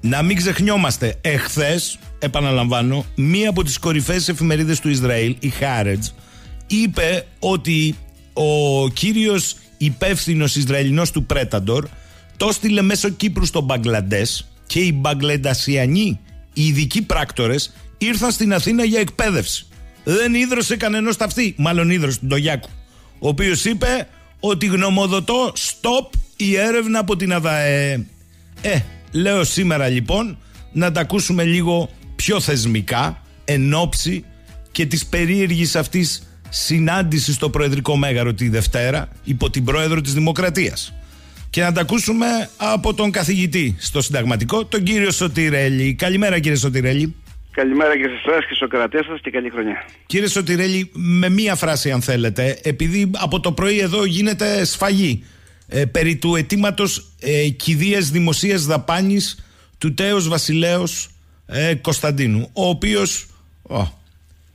Να μην ξεχνιόμαστε, εχθές, επαναλαμβάνω, μία από τις κορυφαίες εφημερίδες του Ισραήλ, η Χάρετζ, είπε ότι ο κύριος υπεύθυνος Ισραηλινός του Πρέταντορ το στείλε μέσω Κύπρου στο Μπαγκλαντές και οι Μπαγκλεντασιανοί, οι ειδικοί πράκτορες, ήρθαν στην Αθήνα για εκπαίδευση. Δεν ίδρωσε κανένας ταυτί, μάλλον ίδρωσε τον Τογιάκου, ο οποίος είπε ότι γνωμοδοτώ stop η έρευνα από την ΑΔΑΕ. Ε, λέω σήμερα λοιπόν να τα ακούσουμε λίγο πιο θεσμικά, εν ώψη και της περίεργης αυτής συνάντησης στο Προεδρικό Μέγαρο τη Δευτέρα υπό την Πρόεδρο της Δημοκρατίας. Και να τα ακούσουμε από τον καθηγητή στο συνταγματικό, τον κύριο Σωτηρέλη. Καλημέρα κύριε Σωτηρέλη. Καλημέρα και σε εσάς και στους κρατέ σας και καλή χρονιά. Κύριε Σωτηρέλη, με μία φράση αν θέλετε, επειδή από το πρωί εδώ γίνεται σφαγή ε, περί του αιτήματος ε, κηδείας δημοσίας δαπάνης του τέος βασιλέως ε, Κωνσταντίνου, ο οποίος, ο,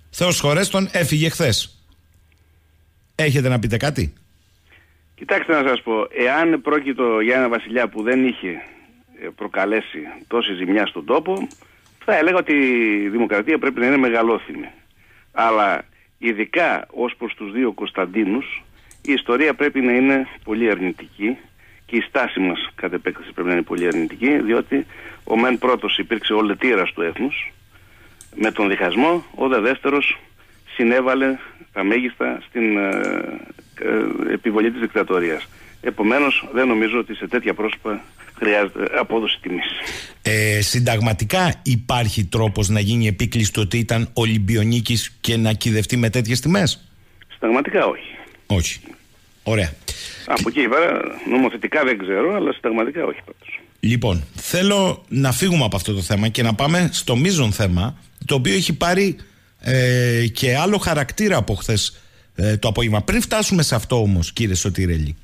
Θεός χωρέστον, έφυγε χθες. Έχετε να πείτε κάτι; Κοιτάξτε να σας πω, εάν πρόκειτο για ένα βασιλιά που δεν είχε ε, προκαλέσει τόση ζημιά στον τόπο, θα έλεγα ότι η δημοκρατία πρέπει να είναι μεγαλόθυμη. Αλλά ειδικά ως προς τους δύο Κωνσταντίνους, η ιστορία πρέπει να είναι πολύ αρνητική και η στάση μας κατ' επέκταση πρέπει να είναι πολύ αρνητική, διότι ο μεν πρώτος υπήρξε ο λετήρας του έθνους, με τον διχασμό, ο δε δεύτερος συνέβαλε τα μέγιστα στην ε, ε, επιβολή της δικτατορίας. Επομένως δεν νομίζω ότι σε τέτοια πρόσωπα χρειάζεται απόδοση τιμής. Ε, συνταγματικά υπάρχει τρόπος να γίνει επίκλειστο ότι ήταν Ολυμπιονίκης και να κυδευτεί με τέτοιες τιμές; Συνταγματικά όχι. Όχι. Ωραία. Από εκεί πέρα νομοθετικά δεν ξέρω, αλλά συνταγματικά όχι πάντως. Λοιπόν, θέλω να φύγουμε από αυτό το θέμα και να πάμε στο μείζον θέμα, το οποίο έχει πάρει ε, και άλλο χαρακτήρα από χθες ε, το απόγευμα. Πριν φτάσουμε σε αυτό όμως κύριε Σωτηρέλη,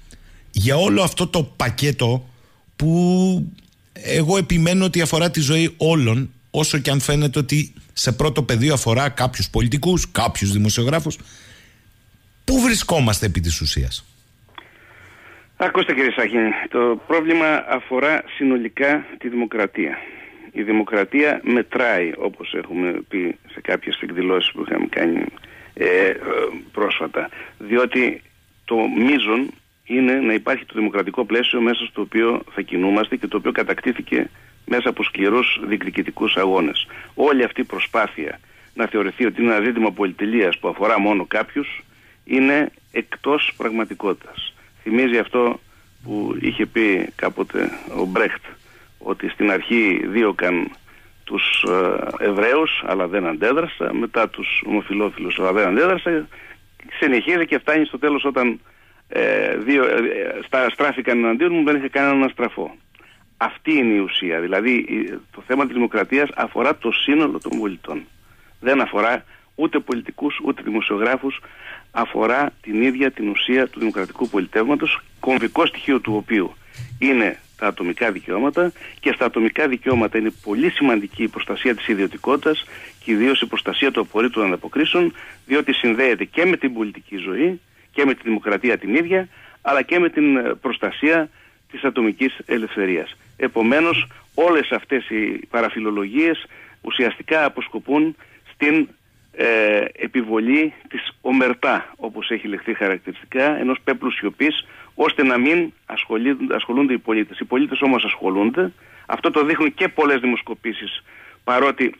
για όλο αυτό το πακέτο που εγώ επιμένω ότι αφορά τη ζωή όλων, όσο και αν φαίνεται ότι σε πρώτο πεδίο αφορά κάποιους πολιτικούς, κάποιους δημοσιογράφους, πού βρισκόμαστε επί της ουσίας; Ακούστε κύριε Σαχίνη, το πρόβλημα αφορά συνολικά τη δημοκρατία η δημοκρατία μετράει όπως έχουμε πει σε κάποιες εκδηλώσεις που είχαμε κάνει ε, πρόσφατα διότι το μείζον είναι να υπάρχει το δημοκρατικό πλαίσιο μέσα στο οποίο θα κινούμαστε και το οποίο κατακτήθηκε μέσα από σκληρούς διεκδικητικούς αγώνες. Όλη αυτή η προσπάθεια να θεωρηθεί ότι είναι ένα ζήτημα πολυτελείας που αφορά μόνο κάποιους είναι εκτός πραγματικότητας. Θυμίζει αυτό που είχε πει κάποτε ο Μπρέχτ ότι στην αρχή δίωκαν τους ε, Εβραίους αλλά δεν αντέδρασα, μετά τους ομοφιλόφιλους αλλά δεν αντέδρασα, συνεχίζει και φτάνει στο τέλος όταν ε, δύο, ε, στα, στράφηκαν εναντίον μου δεν είχε κανένα να στραφώ. Αυτή είναι η ουσία. Δηλαδή το θέμα της δημοκρατίας αφορά το σύνολο των πολιτών. Δεν αφορά ούτε πολιτικούς ούτε δημοσιογράφους. Αφορά την ίδια την ουσία του δημοκρατικού πολιτεύματος, κομβικό στοιχείο του οποίου είναι τα ατομικά δικαιώματα και στα ατομικά δικαιώματα είναι πολύ σημαντική η προστασία της ιδιωτικότητας και ιδίω η προστασία του απορρίτου ανταποκρίσεων διότι συνδέεται και με την πολιτική ζωή και με τη δημοκρατία την ίδια αλλά και με την ε, προστασία της ατομικής ελευθερίας. Επομένως όλες αυτές οι παραφιλολογίες ουσιαστικά αποσκοπούν στην ε, επιβολή της ομερτά όπως έχει λεχθεί χαρακτηριστικά ενός πέπλου σιωπής ώστε να μην ασχολούνται, ασχολούνται οι πολίτες. Οι πολίτες όμως ασχολούνται. Αυτό το δείχνουν και πολλές δημοσκοπήσεις παρότι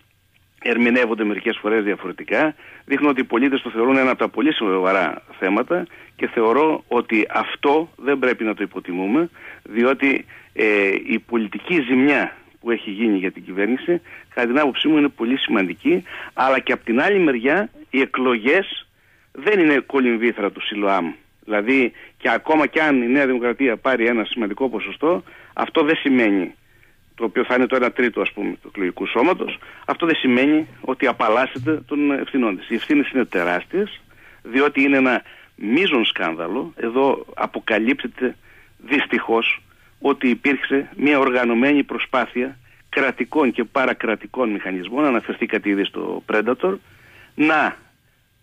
ερμηνεύονται μερικές φορές διαφορετικά. Δείχνουν ότι οι πολίτες το θεωρούν ένα από τα πολύ σοβαρά θέματα και θεωρώ ότι αυτό δεν πρέπει να το υποτιμούμε διότι ε, η πολιτική ζημιά που έχει γίνει για την κυβέρνηση κατά την άποψή μου είναι πολύ σημαντική αλλά και από την άλλη μεριά οι εκλογές δεν είναι κολυμβήθρα του ΣΥΛΟΑΜ Δηλαδή και ακόμα και αν η Νέα Δημοκρατία πάρει ένα σημαντικό ποσοστό, αυτό δεν σημαίνει, το οποίο θα είναι το 1 τρίτο ας πούμε του εκλογικού σώματος, αυτό δεν σημαίνει ότι απαλλάσσεται των ευθυνών της. Οι ευθύνες είναι τεράστιες, διότι είναι ένα μείζον σκάνδαλο, εδώ αποκαλύπτεται δυστυχώς ότι υπήρξε μια οργανωμένη προσπάθεια κρατικών και παρακρατικών μηχανισμών, αναφερθήκατε ήδη στο Predator, να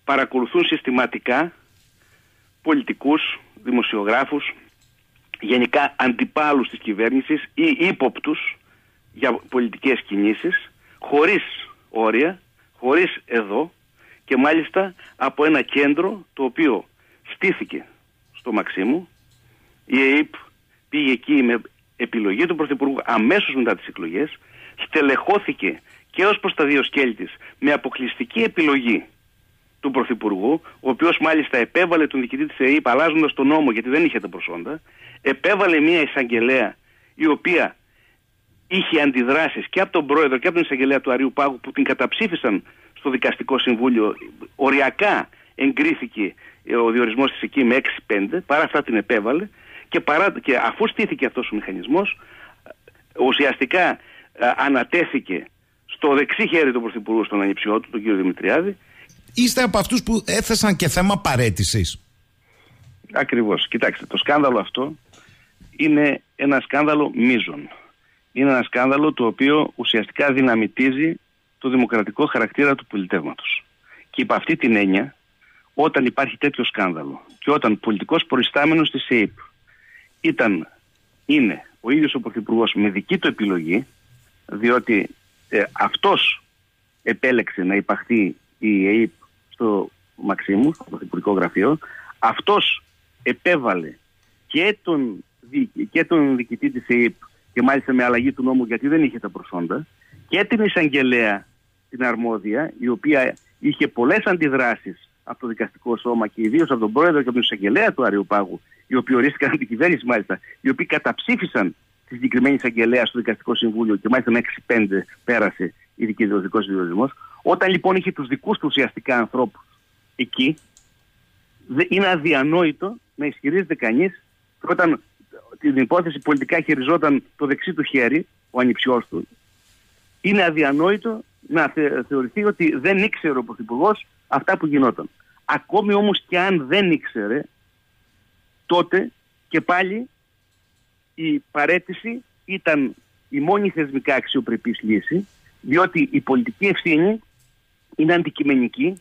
παρακολουθούν συστηματικά πολιτικούς, δημοσιογράφους, γενικά αντιπάλους της κυβέρνησης ή ύποπτους για πολιτικές κινήσεις, χωρίς όρια, χωρίς εδώ και μάλιστα από ένα κέντρο το οποίο στήθηκε στο Μαξίμου. Η ΕΕΠ πήγε εκεί με επιλογή του Πρωθυπουργού αμέσως μετά τις εκλογές, στελεχώθηκε και ως προς τα δύο σκέλη της με αποκλειστική επιλογή του Πρωθυπουργού, ο οποίος μάλιστα επέβαλε τον διοικητή της ΕΕΠ αλλάζοντας τον νόμο γιατί δεν είχε τα προσόντα, επέβαλε μια εισαγγελέα η οποία είχε αντιδράσεις και από τον πρόεδρο και από τον εισαγγελέα του Αριού Πάγου που την καταψήφισαν στο δικαστικό συμβούλιο. Οριακά εγκρίθηκε ο διορισμός της εκεί με 6-5, παρά αυτά την επέβαλε και, παρά, και αφού στήθηκε αυτός ο μηχανισμός ουσιαστικά ε, ανατέθηκε στο δεξί χέρι του Πρωθυπουργού στον ανιψιό του, τον κύριο Δημητριάδη. Είστε από αυτούς που έθεσαν και θέμα παρέτησης. Ακριβώς. Κοιτάξτε, το σκάνδαλο αυτό είναι ένα σκάνδαλο μίζων. Είναι ένα σκάνδαλο το οποίο ουσιαστικά δυναμητίζει το δημοκρατικό χαρακτήρα του πολιτεύματος. Και υπ' αυτή την έννοια, όταν υπάρχει τέτοιο σκάνδαλο και όταν πολιτικός προϊστάμενος της ΕΕΠ ήταν, είναι ο ίδιος ο Πρωθυπουργός με δική του επιλογή, διότι ε, αυτός επέλεξε να υπαχθεί η ΕΕΠ στο Μαξίμου, στο Πρωθυπουργικό Γραφείο, αυτός επέβαλε και τον, και τον διοικητή της ΕΕΠ και μάλιστα με αλλαγή του νόμου γιατί δεν είχε τα προσόντα και την εισαγγελέα την αρμόδια η οποία είχε πολλές αντιδράσεις από το δικαστικό σώμα και ιδίως από τον πρόεδρο και από τον εισαγγελέα του Αριοπάγου, οι οποίοι ορίστηκαν από την κυβέρνηση μάλιστα, οι οποίοι καταψήφισαν τη συγκεκριμένη εισαγγελέα στο δικαστικό συμβούλιο και μάλιστα με 6-5 πέρασε η δικαιοδοτικό διορισμό. Όταν λοιπόν είχε τους δικούς του ουσιαστικά ανθρώπους εκεί, είναι αδιανόητο να ισχυρίζεται κανεί όταν την υπόθεση πολιτικά χειριζόταν το δεξί του χέρι, ο ανιψιός του, είναι αδιανόητο να θεωρηθεί ότι δεν ήξερε ο Πρωθυπουργός αυτά που γινόταν. Ακόμη όμως και αν δεν ήξερε, τότε και πάλι η παρέτηση ήταν η μόνη θεσμικά αξιοπρεπής λύση, διότι η πολιτική ευθύνη είναι αντικειμενική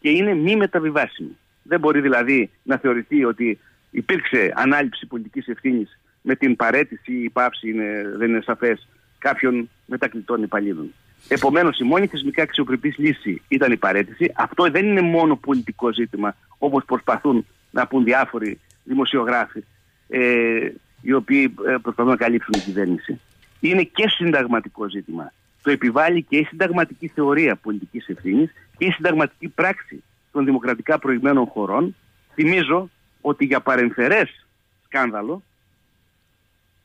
και είναι μη μεταβιβάσιμη. Δεν μπορεί δηλαδή να θεωρηθεί ότι υπήρξε ανάληψη πολιτικής ευθύνης με την παρέτηση ή η πάυση, είναι, δεν είναι σαφές, κάποιων μετακλητών υπαλλήλων. Επομένως, η μόνη θεσμικά αξιοπρεπής λύση ήταν η παρέτηση. Αυτό δεν είναι μόνο πολιτικό ζήτημα, όπως προσπαθούν να πούν διάφοροι δημοσιογράφοι, ε, οι οποίοι ε, προσπαθούν να καλύψουν την κυβέρνηση. Είναι και συνταγματικό ζήτημα. Το επιβάλλει και η συνταγματική θεωρία πολιτικής ευθύνης και η συνταγματική πράξη των δημοκρατικά προηγμένων χωρών. Θυμίζω ότι για παρεμφερές σκάνδαλο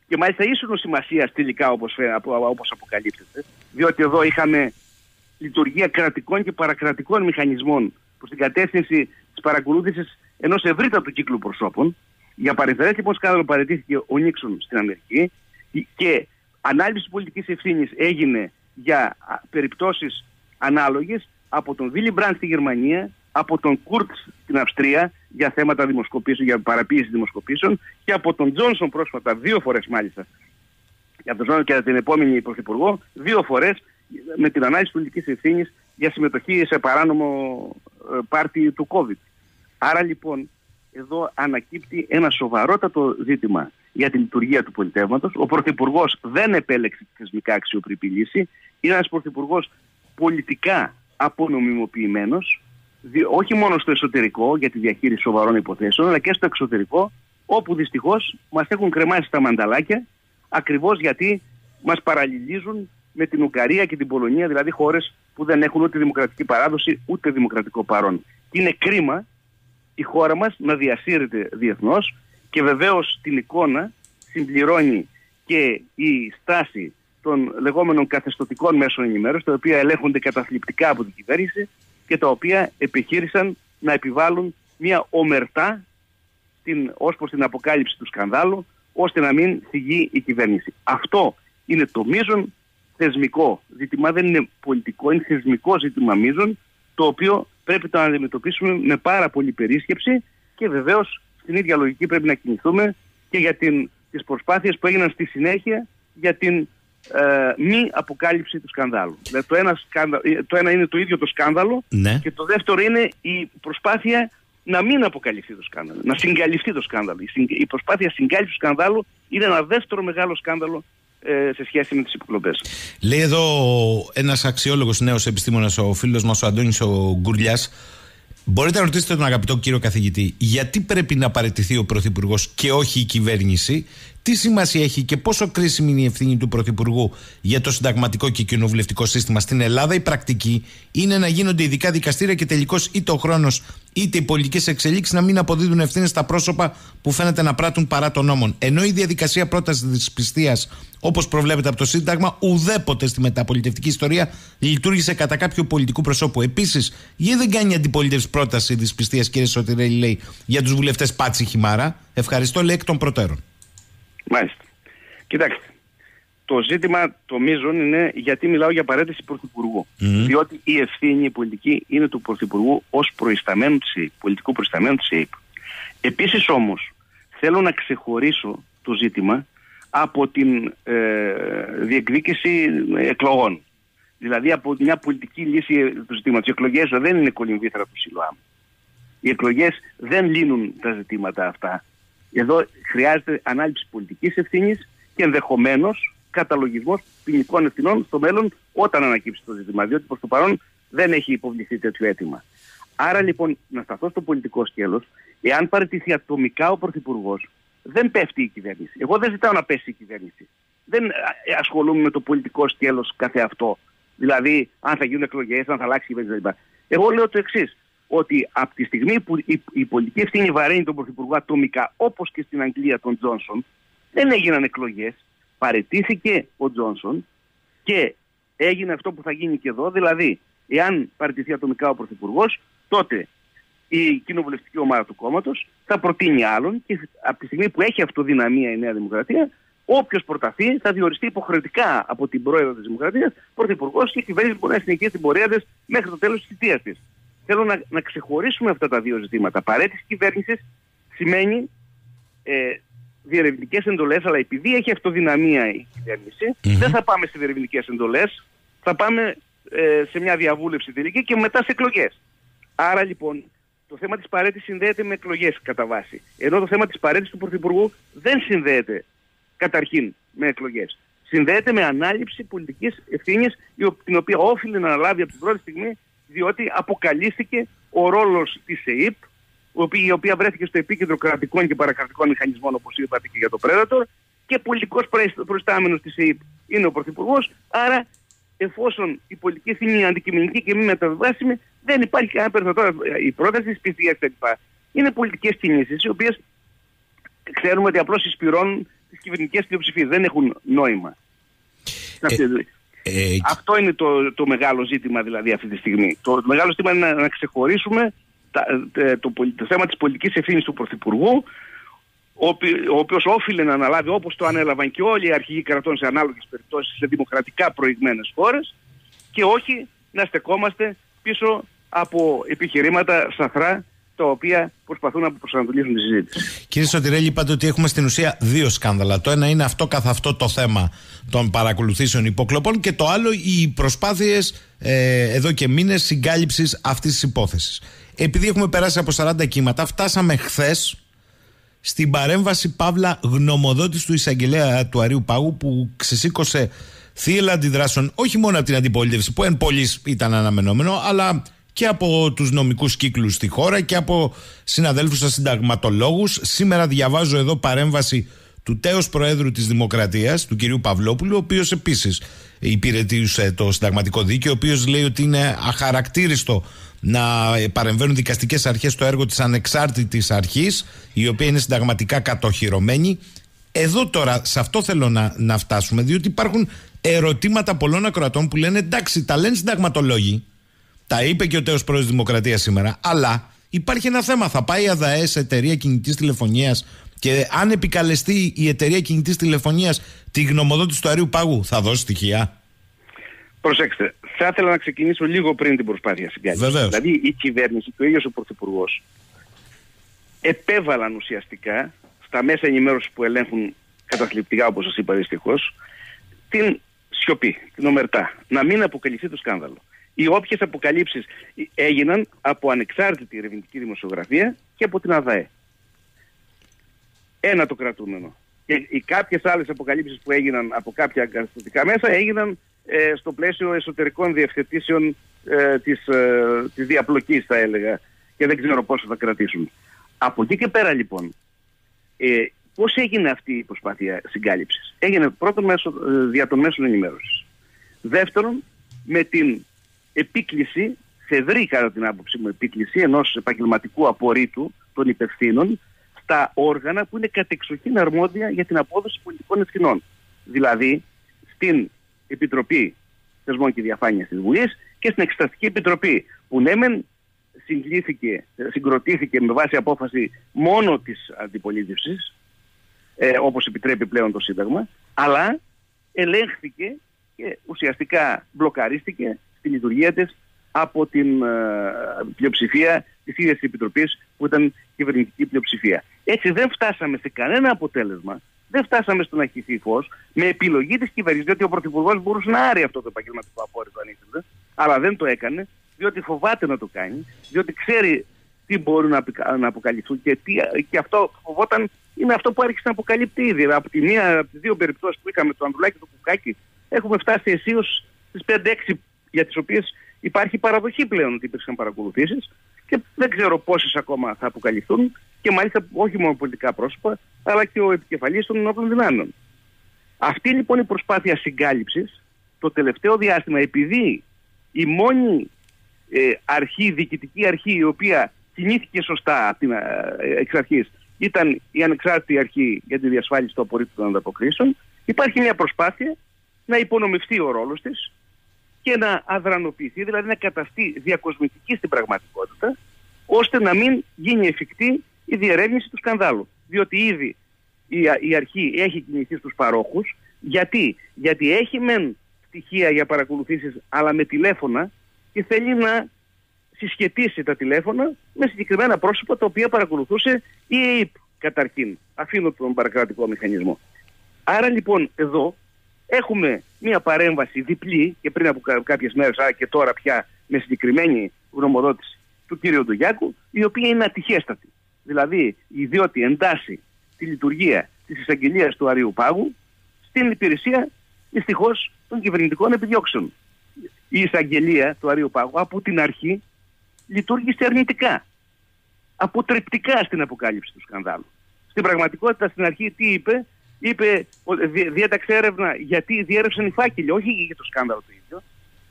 και μάλιστα ίσονο σημασία τελικά όπως, όπως αποκαλύπτεται, διότι εδώ είχαμε λειτουργία κρατικών και παρακρατικών μηχανισμών προς την κατεύθυνση της παρακολούθησης ενός ευρύτατου κύκλου προσώπων. Για παρεμφερές λοιπόν σκάνδαλο παρετήθηκε ο Νίξον στην Αμερική και ανάλυση πολιτικής ευθύνης έγινε για περιπτώσεις ανάλογες από τον Βίλι Μπραντ στη Γερμανία, από τον Κουρτ στην Αυστρία για θέματα δημοσκοπήσεων, για παραποίηση δημοσκοπήσεων και από τον Τζόνσον πρόσφατα δύο φορές μάλιστα για τον Τζόνσον και την επόμενη πρωθυπουργό δύο φορές με την ανάλυση πολιτικής ευθύνης για συμμετοχή σε παράνομο ε, πάρτι του COVID. Άρα λοιπόν εδώ ανακύπτει ένα σοβαρότατο ζήτημα για τη λειτουργία του πολιτεύματος. Ο Πρωθυπουργός δεν επέλεξε τη θεσμικά αξιοπρεπή λύση. Είναι ένας Πρωθυπουργός πολιτικά απονομιμοποιημένος όχι μόνο στο εσωτερικό για τη διαχείριση σοβαρών υποθέσεων, αλλά και στο εξωτερικό, όπου δυστυχώς μας έχουν κρεμάσει τα μανταλάκια, ακριβώς γιατί μας παραλληλίζουν με την Ουγγαρία και την Πολωνία, δηλαδή χώρες που δεν έχουν ούτε δημοκρατική παράδοση ούτε δημοκρατικό παρόν. Και είναι κρίμα η χώρα μας να διασύρεται διεθνώς και βεβαίως την εικόνα συμπληρώνει και η στάση των λεγόμενων καθεστωτικών μέσων ενημέρωσης, τα οποία ελέγχονται καταθλιπτικά από την κυβέρνηση και τα οποία επιχείρησαν να επιβάλλουν μια ομερτά στην, ως προς την αποκάλυψη του σκανδάλου ώστε να μην θυγεί η κυβέρνηση. Αυτό είναι το μείζον θεσμικό ζήτημα, δεν είναι πολιτικό, είναι θεσμικό ζήτημα μείζον το οποίο πρέπει να αντιμετωπίσουμε με πάρα πολύ περίσκεψη και βεβαίως στην ίδια λογική πρέπει να κινηθούμε και για την, τις προσπάθειες που έγιναν στη συνέχεια για την ε, μη αποκάλυψη του σκανδάλου. Δηλαδή το, ένα ε, το ένα είναι το ίδιο το σκάνδαλο ναι. και το δεύτερο είναι η προσπάθεια να μην αποκαλυφθεί το σκάνδαλο, να συγκαλυφθεί το σκάνδαλο. Η, η προσπάθεια συγκάλυψης του σκανδάλου είναι ένα δεύτερο μεγάλο σκάνδαλο ε, σε σχέση με τις υποκλοπές. Λέει εδώ ένας αξιόλογος νέος επιστήμονας, ο φίλος μας ο Αντώνης ο Γκουρλιάς, Μπορείτε να ρωτήσετε τον αγαπητό κύριο καθηγητή, γιατί πρέπει να παραιτηθεί ο Πρωθυπουργός και όχι η κυβέρνηση, τι σημασία έχει και πόσο κρίσιμη είναι η ευθύνη του Πρωθυπουργού για το συνταγματικό και κοινοβουλευτικό σύστημα στην Ελλάδα. Η πρακτική είναι να γίνονται ειδικά δικαστήρια και τελικώς είτε ο χρόνος είτε οι πολιτικές εξελίξεις να μην αποδίδουν ευθύνες στα πρόσωπα που φαίνεται να πράττουν παρά των νόμων. Ενώ η διαδικασία πρότασης της πιστείας, όπως προβλέπεται από το Σύνταγμα, ουδέποτε στη μεταπολιτευτική ιστορία λειτουργήσε κατά κάποιο πολιτικού προσώπου. Επίσης, γιατί δεν κάνει αντιπολίτευση πρόταση της πιστείας, κύριε Σωτηρέλη, λέει, για τους βουλευτές Πάτσι Χιμάρα; Ευχαριστώ, λέει εκ των προτέρων. Μάλιστα. Κοιτάξτε, το ζήτημα το μείζον είναι γιατί μιλάω για παρέτηση πρωθυπουργού. Διότι η ευθύνη η πολιτική είναι του πρωθυπουργού ως προϊσταμένου της πολιτικού προϊσταμένου της ΕΕΠ. Επίσης όμως, θέλω να ξεχωρίσω το ζήτημα από την ε, διεκδίκηση εκλογών. Δηλαδή από μια πολιτική λύση του ζητήματος. Οι εκλογές δεν είναι κολυμβήθρα του ΣΥΛΟΑΜ. Οι εκλογές δεν λύνουν τα ζητήματα αυτά. Εδώ χρειάζεται ανάληψη πολιτικής ευθύνης και ενδεχομένως καταλογισμός ποινικών ευθυνών στο μέλλον όταν ανακύψει το ζήτημα. Διότι προς το παρόν δεν έχει υποβληθεί τέτοιο αίτημα. Άρα λοιπόν, να σταθώ στο πολιτικό σκέλος, εάν παραιτηθεί ατομικά ο Πρωθυπουργός, δεν πέφτει η κυβέρνηση. Εγώ δεν ζητάω να πέσει η κυβέρνηση. Δεν ε, ασχολούμαι με το πολιτικό σκέλος καθε αυτό. Δηλαδή, αν θα γίνουν εκλογές, αν θα αλλάξει η κυβέρνηση Εγώ λέω το εξής ότι από τη στιγμή που η, η πολιτική ευθύνη βαραίνει τον Πρωθυπουργό ατομικά, όπως και στην Αγγλία τον Τζόνσον, δεν έγιναν εκλογές. Παρετήθηκε ο Τζόνσον και έγινε αυτό που θα γίνει και εδώ. Δηλαδή, εάν παραιτηθεί ατομικά ο Πρωθυπουργός, τότε η κοινοβουλευτική ομάδα του κόμματος θα προτείνει άλλον και από τη στιγμή που έχει αυτοδυναμία η Νέα Δημοκρατία, όποιος προταθεί θα διοριστεί υποχρεωτικά από την πρόεδρο της Δημοκρατίας, πρωθυπουργός και η κυβέρνηση μπορεί να συνεχίσει την πορεία της μέχρι το τέλος της θητείας της θέλω να, να ξεχωρίσουμε αυτά τα δύο ζητήματα. Παρέτηση κυβέρνησης σημαίνει ε, διερευνητικές εντολές, αλλά επειδή έχει αυτοδυναμία η κυβερνηση δεν θα πάμε σε διερευνητικές εντολές, θα πάμε ε, σε μια διαβούλευση τελική και μετά σε εκλογές. Άρα λοιπόν το θέμα της παρέτηση συνδέεται με εκλογές κατά βάση. Ενώ το θέμα της παρέτηση του Πρωθυπουργού δεν συνδέεται καταρχήν με εκλογές. Συνδέεται με ανάληψη πολιτικής ευθύνης, την οποία όφιλε να αναλάβει από την πρώτη στιγμή διότι αποκαλύφθηκε ο ρόλος της ΕΕΠ, η οποία βρέθηκε στο επίκεντρο κρατικών και παρακρατικών μηχανισμών, όπως είπατε και για το Predator, και πολιτικός προϊστάμενος της ΕΕΠ είναι ο Πρωθυπουργός. Άρα, εφόσον η πολιτική ευθύνη είναι αντικειμενική και μη μεταβιβάσιμη, δεν υπάρχει κανένα περιθώριο. Η πρόταση της πιστεία κτλ. Είναι πολιτικές κινήσεις, οι οποίες ξέρουμε ότι απλώς εισπυρώνουν τις κυβερνητικές πλειοψηφίες. Δεν έχουν νόημα. Ε, ε, Αυτό είναι το, το μεγάλο ζήτημα δηλαδή αυτή τη στιγμή. Το, μεγάλο ζήτημα είναι να, να ξεχωρίσουμε τα, ε, το, το, θέμα της πολιτικής ευθύνης του Πρωθυπουργού ο, ο οποίος όφιλε να αναλάβει όπως το ανέλαβαν και όλοι οι αρχηγοί κρατών σε ανάλογες περιπτώσεις σε δημοκρατικά προηγμένες χώρες και όχι να στεκόμαστε πίσω από επιχειρήματα σαφρά τα οποία προσπαθούν να προσανατολίσουν τη συζήτηση. Κύριε Σωτηρέλη, είπατε ότι έχουμε στην ουσία δύο σκάνδαλα. Το ένα είναι αυτό καθ' αυτό το θέμα των παρακολουθήσεων υποκλοπών και το άλλο οι προσπάθειες ε, εδώ και μήνες συγκάλυψης αυτής της υπόθεσης. Επειδή έχουμε περάσει από 40 κύματα, φτάσαμε χθες στην παρέμβαση Παύλα γνωμοδότης του εισαγγελέα του Αρίου Πάγου που ξεσήκωσε θύελα αντιδράσεων όχι μόνο από την αντιπολίτευση που εν πολλής ήταν αναμενόμενο αλλά και από τους νομικούς κύκλους στη χώρα και από συναδέλφους συνταγματολόγους. Σήμερα διαβάζω εδώ παρέμβαση του τέος Προέδρου της Δημοκρατίας, του κυρίου Παυλόπουλου, ο οποίος επίσης υπηρετήσε το συνταγματικό δίκαιο, ο οποίος λέει ότι είναι αχαρακτήριστο να παρεμβαίνουν δικαστικές αρχές στο έργο της ανεξάρτητης αρχής, η οποία είναι συνταγματικά κατοχυρωμένη. Εδώ τώρα, σε αυτό θέλω να, να φτάσουμε, διότι υπάρχουν ερωτήματα πολλών ακροατών που λένε εντάξει, τα λένε συνταγματολόγοι, τα είπε και ο τέος πρόεδρος Δημοκρατίας σήμερα. Αλλά υπάρχει ένα θέμα. Θα πάει η ΑΔΑΕ σε εταιρεία κινητής τηλεφωνίας και αν επικαλεστεί η εταιρεία κινητής τηλεφωνίας τη γνωμοδότηση του Αριού Πάγου, θα δώσει στοιχεία. Προσέξτε, θα ήθελα να ξεκινήσω λίγο πριν την προσπάθεια συγκάλυψης. Δηλαδή η κυβέρνηση και ο ίδιος ο Πρωθυπουργός επέβαλαν ουσιαστικά στα μέσα ενημέρωσης που ελέγχουν καταθλιπτικά, όπως σας είπα δυστυχώς, την σιωπή, την ομερτά. Να μην αποκαλυφθεί το σκάνδαλο οι όποιες αποκαλύψεις έγιναν από ανεξάρτητη ερευνητική δημοσιογραφία και από την ΑΔΑΕ. Ένα το κρατούμενο. Και οι κάποιες άλλες αποκαλύψεις που έγιναν από κάποια καταστατικά μέσα έγιναν ε, στο πλαίσιο εσωτερικών διευθετήσεων ε, της, ε, της διαπλοκής θα έλεγα και δεν ξέρω πόσο θα κρατήσουν. Από εκεί και πέρα λοιπόν, ε, πώς έγινε αυτή η προσπάθεια συγκάλυψης. Έγινε πρώτον μέσω, ε, δια των μέσων ενημέρωσης. Δεύτερον, με την επίκληση, θεδρή κατά την άποψή μου επίκληση ενός επαγγελματικού απορρίτου των υπευθύνων στα όργανα που είναι κατεξοχήν αρμόδια για την απόδοση πολιτικών ευθυνών. Δηλαδή, στην Επιτροπή Θεσμών και Διαφάνειας της Βουλής και στην Εξεταστική Επιτροπή που ναι μεν συγκροτήθηκε με βάση απόφαση μόνο της αντιπολίτευσης ε, όπως επιτρέπει πλέον το Σύνταγμα αλλά ελέγχθηκε και ουσιαστικά μπλοκαρίστηκε στη λειτουργία της από την ε, πλειοψηφία της ίδιας της Επιτροπής που ήταν κυβερνητική πλειοψηφία. Έτσι δεν φτάσαμε σε κανένα αποτέλεσμα, δεν φτάσαμε στον αρχιθή φως με επιλογή της κυβέρνησης, διότι ο Πρωθυπουργός μπορούσε να άρει αυτό το επαγγελματικό απόρριτο αν ήθελε, αλλά δεν το έκανε, διότι φοβάται να το κάνει, διότι ξέρει τι μπορούν να αποκαλυφθούν και, τι, και αυτό φοβόταν είναι αυτό που άρχισε να αποκαλύπτει ήδη. Από τη μία, από τις δύο περιπτώσεις που είχαμε, το Ανδρουλάκη και το Κουκάκι, έχουμε φτάσει αισίως στις 5-6 για τις οποίες υπάρχει παραδοχή πλέον ότι υπήρξαν παρακολουθήσεις και δεν ξέρω πόσες ακόμα θα αποκαλυφθούν και μάλιστα όχι μόνο πολιτικά πρόσωπα αλλά και ο επικεφαλής των ενόπλων δυνάμεων. Αυτή λοιπόν η προσπάθεια συγκάλυψης το τελευταίο διάστημα επειδή η μόνη ε, αρχή, διοικητική αρχή η οποία κινήθηκε σωστά από την, ε, εξ αρχής ήταν η ανεξάρτητη αρχή για τη διασφάλιση του απορρίτου των ανταποκρίσεων υπάρχει μια προσπάθεια να υπονομευτεί ο ρόλος της και να αδρανοποιηθεί, δηλαδή να καταστεί διακοσμητική στην πραγματικότητα, ώστε να μην γίνει εφικτή η διερεύνηση του σκανδάλου. Διότι ήδη η, η αρχή έχει κινηθεί στους παρόχους. Γιατί, Γιατί έχει μεν στοιχεία για παρακολουθήσεις αλλά με τηλέφωνα και θέλει να συσχετίσει τα τηλέφωνα με συγκεκριμένα πρόσωπα τα οποία παρακολουθούσε η ΕΕΠ καταρχήν. Αφήνω τον παρακρατικό μηχανισμό. Άρα λοιπόν εδώ έχουμε μια παρέμβαση διπλή και πριν από κάποιες μέρες, αλλά και τώρα πια με συγκεκριμένη γνωμοδότηση του κύριου Ντογιάκου, η οποία είναι ατυχέστατη. Δηλαδή, διότι εντάσσει τη λειτουργία της εισαγγελίας του Αρίου Πάγου στην υπηρεσία δυστυχώς των κυβερνητικών επιδιώξεων. Η εισαγγελία του Αρίου Πάγου από την αρχή λειτουργήσε αρνητικά. Αποτρεπτικά στην αποκάλυψη του σκανδάλου. Στην πραγματικότητα στην αρχή τι είπε, είπε, διέταξε έρευνα γιατί διέρευσαν οι φάκελοι, όχι για το σκάνδαλο το ίδιο.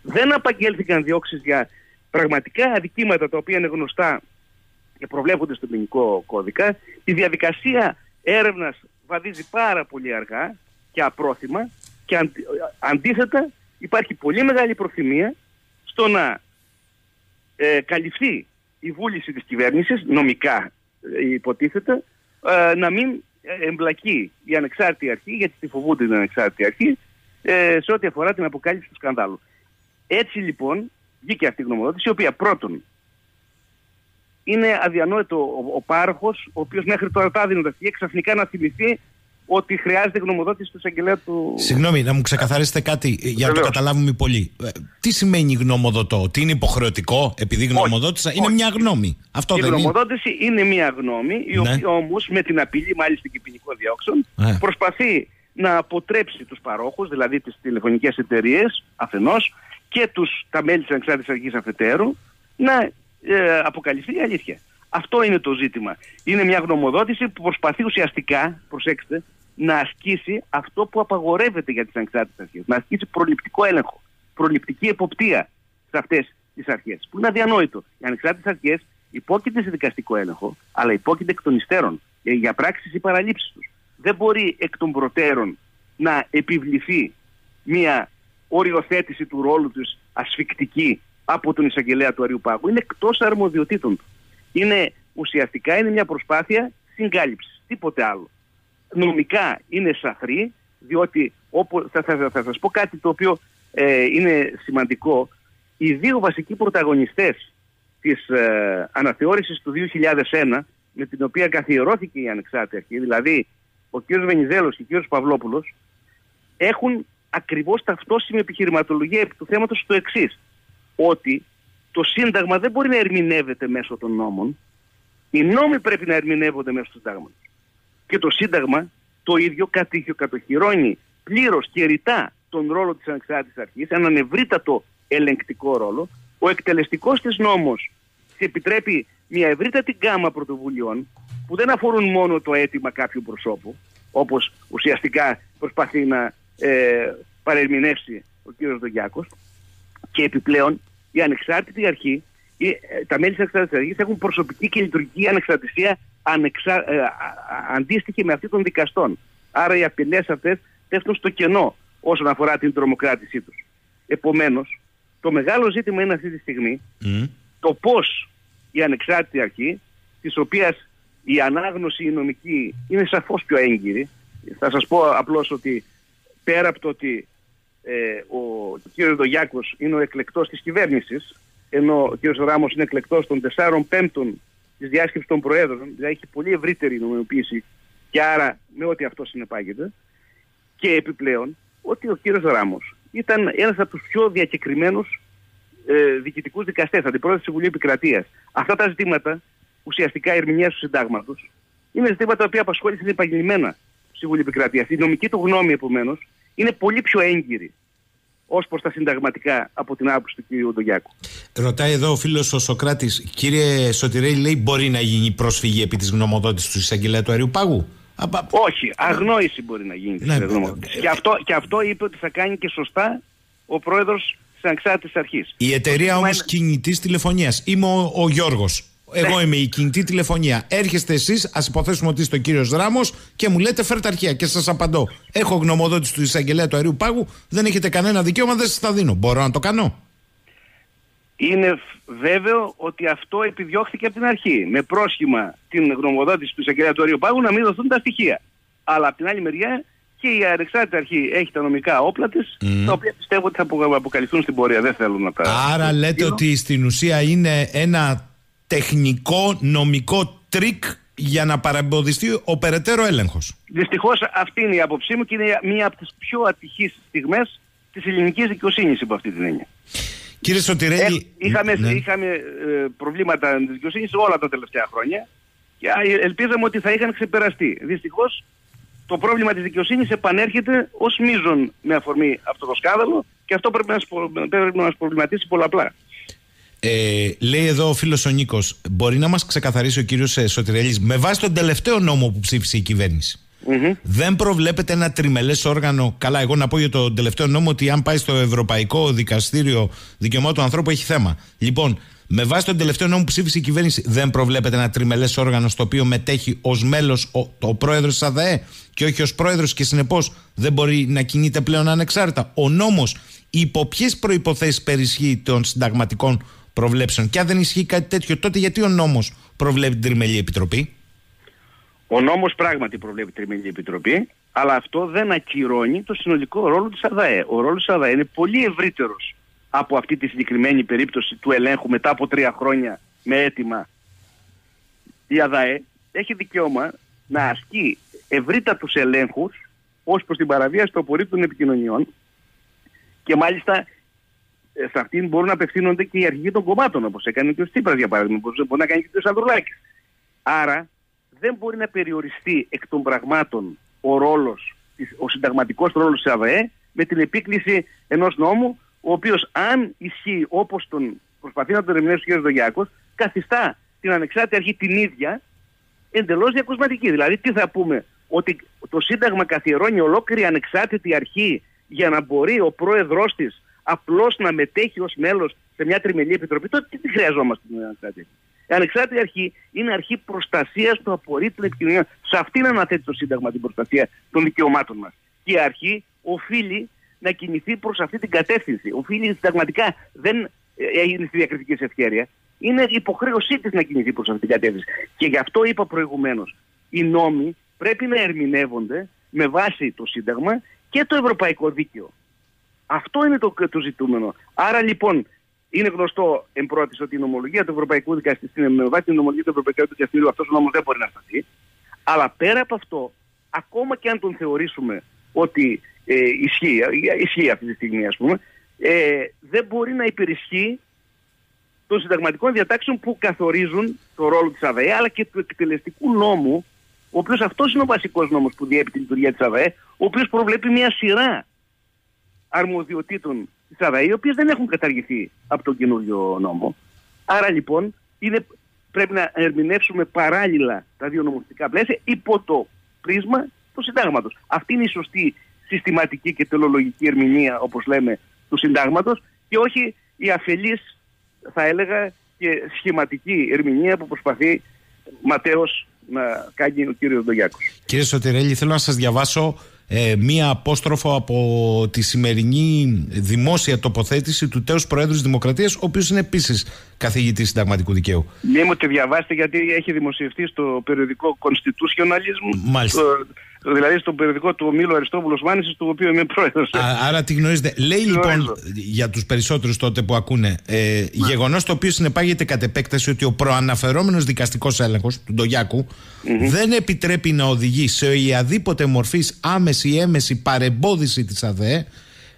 Δεν απαγγέλθηκαν διώξεις για πραγματικά αδικήματα τα οποία είναι γνωστά και προβλέπονται στο ποινικό κώδικα. Η διαδικασία έρευνας βαδίζει πάρα πολύ αργά και απρόθυμα και αντίθετα υπάρχει πολύ μεγάλη προθυμία στο να ε, καλυφθεί η βούληση της κυβέρνησης, νομικά ε, υποτίθεται, ε, να μην εμπλακεί η ανεξάρτητη αρχή, γιατί τη φοβούνται την ανεξάρτητη αρχή, ε, σε ό,τι αφορά την αποκάλυψη του σκανδάλου. Έτσι λοιπόν βγήκε αυτή η γνωμοδότηση, η οποία πρώτον είναι αδιανόητο ο, ο πάροχος, ο οποίος μέχρι τώρα τα δίνοντας και ξαφνικά να θυμηθεί ότι χρειάζεται γνωμοδότηση του εισαγγελέα του. Συγγνώμη, να μου ξεκαθαρίσετε κάτι για να το καταλάβουμε πολύ. Ε, τι σημαίνει γνωμοδοτό, ότι είναι υποχρεωτικό επειδή γνωμοδότησα, είναι μια γνώμη. Αυτό η δεν γνωμοδότηση είναι. μια γνώμη, η ναι. οποία όμως με την απειλή μάλιστα και ποινικών διώξεων ναι. προσπαθεί να αποτρέψει τους παρόχους, δηλαδή τις τηλεφωνικές εταιρείες αφενός και τους, τα μέλη της Ανεξάρτητης Αρχής Αφετέρου, να ε, αποκαλυφθεί η αλήθεια. Αυτό είναι το ζήτημα. Είναι μια γνωμοδότηση που προσπαθεί ουσιαστικά, προσέξτε, να ασκήσει αυτό που απαγορεύεται για τις ανεξάρτητες αρχές. Να ασκήσει προληπτικό έλεγχο, προληπτική εποπτεία σε αυτές τις αρχές. Που είναι αδιανόητο. Οι ανεξάρτητες αρχές υπόκειται σε δικαστικό έλεγχο, αλλά υπόκειται εκ των υστέρων για πράξεις ή παραλήψεις τους. Δεν μπορεί εκ των προτέρων να επιβληθεί μια οριοθέτηση του ρόλου τους ασφικτική από τον εισαγγελέα του Αριού Πάγου. Είναι εκτός αρμοδιοτήτων του. Είναι ουσιαστικά είναι μια προσπάθεια συγκάλυψης. Τίποτε άλλο νομικά είναι σαφρή, διότι όπως, θα, θα, θα, σας πω κάτι το οποίο ε, είναι σημαντικό. Οι δύο βασικοί πρωταγωνιστές της ε, αναθεώρησης του 2001 με την οποία καθιερώθηκε η ανεξάρτητη αρχή, δηλαδή ο κ. Βενιζέλος και ο κ. Παυλόπουλος, έχουν ακριβώς ταυτόσιμη επιχειρηματολογία επί του θέματος το εξής ότι το Σύνταγμα δεν μπορεί να ερμηνεύεται μέσω των νόμων, οι νόμοι πρέπει να ερμηνεύονται μέσω του Συντάγματος και το Σύνταγμα το ίδιο κατοχυρώνει πλήρως και ρητά τον ρόλο της ανεξάρτητης αρχής, έναν ευρύτατο ελεγκτικό ρόλο. Ο εκτελεστικός της νόμος επιτρέπει μια ευρύτατη γκάμα πρωτοβουλειών που δεν αφορούν μόνο το αίτημα κάποιου προσώπου, όπως ουσιαστικά προσπαθεί να ε, παρερμηνεύσει ο κ. Δογιάκος, και επιπλέον η ανεξάρτητη αρχή, η, ε, τα μέλη της ανεξάρτητης αρχής έχουν προσωπική και λειτουργική ανεξαρτησία ανεξα, ε, αντίστοιχη με αυτή των δικαστών. Άρα οι απειλές αυτές πέφτουν στο κενό όσον αφορά την τρομοκράτησή τους. Επομένως, το μεγάλο ζήτημα είναι αυτή τη στιγμή το πώς η ανεξάρτητη αρχή, της οποίας η ανάγνωση η νομική είναι σαφώς πιο έγκυρη. Θα σας πω απλώς ότι πέρα από το ότι ε, ο, ο κ. Δογιάκος είναι ο εκλεκτός της κυβέρνησης, ενώ ο κ. Ράμος είναι εκλεκτός των 4 πέμπτων της διάσκεψης των Προέδρων, δηλαδή έχει πολύ ευρύτερη νομιμοποίηση και άρα με ό,τι αυτό συνεπάγεται, και επιπλέον ότι ο κύριος Ράμος ήταν ένας από τους πιο διακεκριμένους ε, διοικητικούς δικαστές, αντιπρόεδρος του Συμβουλίου Επικρατείας. Αυτά τα ζητήματα, ουσιαστικά ερμηνεία του συντάγματος, είναι ζητήματα τα οποία απασχόλησαν επαγγελμένα του Συμβουλίου Επικρατείας. Η νομική του γνώμη, επομένως, είναι πολύ πιο έγκυρη ως προς τα συνταγματικά από την άποψη του κ. Ντογιάκου. Ρωτάει εδώ ο φίλος ο Σοκράτης, κύριε Σωτηρέη, λέει μπορεί να γίνει πρόσφυγη επί της γνωμοδότηση του εισαγγελέα του Αερίου Πάγου; Όχι, αγνόηση μπορεί να γίνει. Ναι, και, αυτό, και αυτό είπε ότι θα κάνει και σωστά ο πρόεδρος της Ανεξάρτητης Αρχής. Η εταιρεία όμως είναι... κινητής τηλεφωνίας. Είμαι ο, ο Γιώργος. Εγώ ναι. είμαι η κινητή τηλεφωνία. Έρχεστε εσείς, ας υποθέσουμε ότι είστε ο κύριος Ράμο και μου λέτε φέρτε αρχεία και σας απαντώ. Έχω γνωμοδότηση του εισαγγελέα του αερίου πάγου, δεν έχετε κανένα δικαίωμα, δεν σας τα δίνω. Μπορώ να το κάνω; Είναι βέβαιο ότι αυτό επιδιώχθηκε από την αρχή. Με πρόσχημα την γνωμοδότηση του εισαγγελέα του αερίου πάγου να μην δοθούν τα στοιχεία. Αλλά από την άλλη μεριά και η ανεξάρτητη αρχή έχει τα νομικά όπλα της, τα οποία πιστεύω ότι θα αποκαλυφθούν στην πορεία. Δεν θέλουν να τα. Άρα λέτε ότι στην ουσία είναι ένα τεχνικό νομικό τρικ για να παρεμποδιστεί ο περαιτέρω έλεγχος. Δυστυχώς αυτή είναι η άποψή μου και είναι μία από τις πιο ατυχείς στιγμές της ελληνικής δικαιοσύνης υπό αυτή την έννοια. Κύριε Σωτηρέλη. Ε, είχαμε ναι. είχαμε ε, προβλήματα τη δικαιοσύνη όλα τα τελευταία χρόνια και ελπίζαμε ότι θα είχαν ξεπεραστεί. Δυστυχώς το πρόβλημα της δικαιοσύνης επανέρχεται ως μείζον με αφορμή αυτό το σκάνδαλο και αυτό πρέπει να, πρέπει να μας προβληματίσει πολλαπλά. Ε, λέει εδώ ο φίλος ο Νίκος, μπορεί να μας ξεκαθαρίσει ο κύριος ε, Σωτηρέλη, με βάση τον τελευταίο νόμο που ψήφισε η κυβέρνηση. Δεν προβλέπεται ένα τριμελές όργανο. Καλά, εγώ να πω για τον τελευταίο νόμο ότι αν πάει στο Ευρωπαϊκό Δικαστήριο Δικαιωμάτων του Ανθρώπου έχει θέμα. Λοιπόν, με βάση τον τελευταίο νόμο που ψήφισε η κυβέρνηση, δεν προβλέπεται ένα τριμελές όργανο στο οποίο μετέχει ως μέλος ο, ο πρόεδρος της ΑΔΕ και όχι ως πρόεδρος και συνεπώς δεν μπορεί να κινείται πλέον ανεξάρτητα. Ο νόμος υπό ποιες προποθέσει περισχύει των συνταγματικών προβλέψεων. Και αν δεν ισχύει κάτι τέτοιο, τότε γιατί ο νόμος προβλέπει την Τριμελή Επιτροπή; Ο νόμος πράγματι προβλέπει την Τριμελή Επιτροπή, αλλά αυτό δεν ακυρώνει το συνολικό ρόλο της ΑΔΑΕ. Ο ρόλος της ΑΔΑΕ είναι πολύ ευρύτερος από αυτή τη συγκεκριμένη περίπτωση του ελέγχου μετά από τρία χρόνια με αίτημα. Η ΑΔΑΕ έχει δικαίωμα να ασκεί ευρύτατους ελέγχους ως προς την παραβίαση των απορρίτων επικοινωνιών και μάλιστα ε, σε αυτήν μπορούν να απευθύνονται και οι αρχηγοί των κομμάτων, όπως έκανε και ο Τσίπρας για παράδειγμα, όπω μπορεί να κάνει και ο Σανδρουλάκη. Άρα δεν μπορεί να περιοριστεί εκ των πραγμάτων ο ρόλος, ο συνταγματικός ρόλος της ΑΒΕ με την επίκληση ενός νόμου, ο οποίος αν ισχύει όπως τον προσπαθεί να τον ερμηνεύσει ο κ. Δογιάκο, καθιστά την ανεξάρτητη αρχή την ίδια εντελώς διακοσματική. Δηλαδή, τι θα πούμε, ότι το Σύνταγμα καθιερώνει ολόκληρη ανεξάρτητη αρχή για να μπορεί ο πρόεδρός της απλώς να μετέχει ως μέλος σε μια τριμελή επιτροπή, τότε τι χρειαζόμαστε την ανεξάρτητη. Η ανεξάρτητη αρχή είναι αρχή προστασίας του απορρίτου επικοινωνία. Σε αυτήν αναθέτει το Σύνταγμα την προστασία των δικαιωμάτων μας. Και η αρχή οφείλει να κινηθεί προς αυτή την κατεύθυνση. Οφείλει συνταγματικά, δεν έγινε στη διακριτική σε ευκαιρία. Είναι υποχρέωσή της να κινηθεί προς αυτή την κατεύθυνση. Και γι' αυτό είπα προηγουμένως, οι νόμοι πρέπει να ερμηνεύονται με βάση το Σύνταγμα και το Ευρωπαϊκό Δίκαιο. Αυτό είναι το, το ζητούμενο. Άρα λοιπόν είναι γνωστό εν πρώτης ότι η νομολογία του Ευρωπαϊκού Δικαστηρίου, με βάση την νομολογίας του Ευρωπαϊκού Δικαστηρίου, αυτός ο νόμος δεν μπορεί να σταθεί. Αλλά πέρα από αυτό, ακόμα και αν τον θεωρήσουμε ότι ε, ισχύει, ισχύει αυτή τη στιγμή, ας πούμε, ε, δεν μπορεί να υπερισχύει των συνταγματικών διατάξεων που καθορίζουν το ρόλο της ΑΔΕ αλλά και του εκτελεστικού νόμου ο οποίος αυτός είναι ο βασικός νόμος που διέπει τη λειτουργία της ΑΔΑΕ, ο οποίος προβλέπει μια σειρά αρμοδιοτήτων της ΑΔΑΕ, οι οποίες δεν έχουν καταργηθεί από τον καινούριο νόμο. Άρα λοιπόν είναι, πρέπει να ερμηνεύσουμε παράλληλα τα δύο νομοθετικά πλαίσια υπό το πρίσμα του συντάγματος. Αυτή είναι η σωστή συστηματική και τελολογική ερμηνεία, όπως λέμε, του συντάγματος και όχι η αφελής, θα έλεγα, και σχηματική ερμηνεία που προσπαθεί ματέως να κάνει ο κύριος Ντογιάκος. Κύριε Σωτηρέλη, θέλω να σας διαβάσω ε, μία απόστροφο από τη σημερινή δημόσια τοποθέτηση του τέος Προέδρου της Δημοκρατίας, ο οποίος είναι επίσης καθηγητής συνταγματικού δικαίου. Μην μου τη διαβάσετε γιατί έχει δημοσιευτεί στο περιοδικό Constitutionalism. Μάλιστα. Δηλαδή στο περιοδικό του Μήλου Αριστόπουλος Μάνησης, του οποίου είμαι πρόεδρος. Άρα τη γνωρίζετε. Λέει λοιπόν για τους περισσότερους τότε που ακούνε, ε, γεγονός το οποίο συνεπάγεται κατ' επέκταση ότι ο προαναφερόμενος δικαστικός έλεγχος του ντογιακου δεν επιτρέπει να οδηγεί σε οποιαδήποτε μορφής άμεση ή έμεση παρεμπόδιση της ΑΔΕ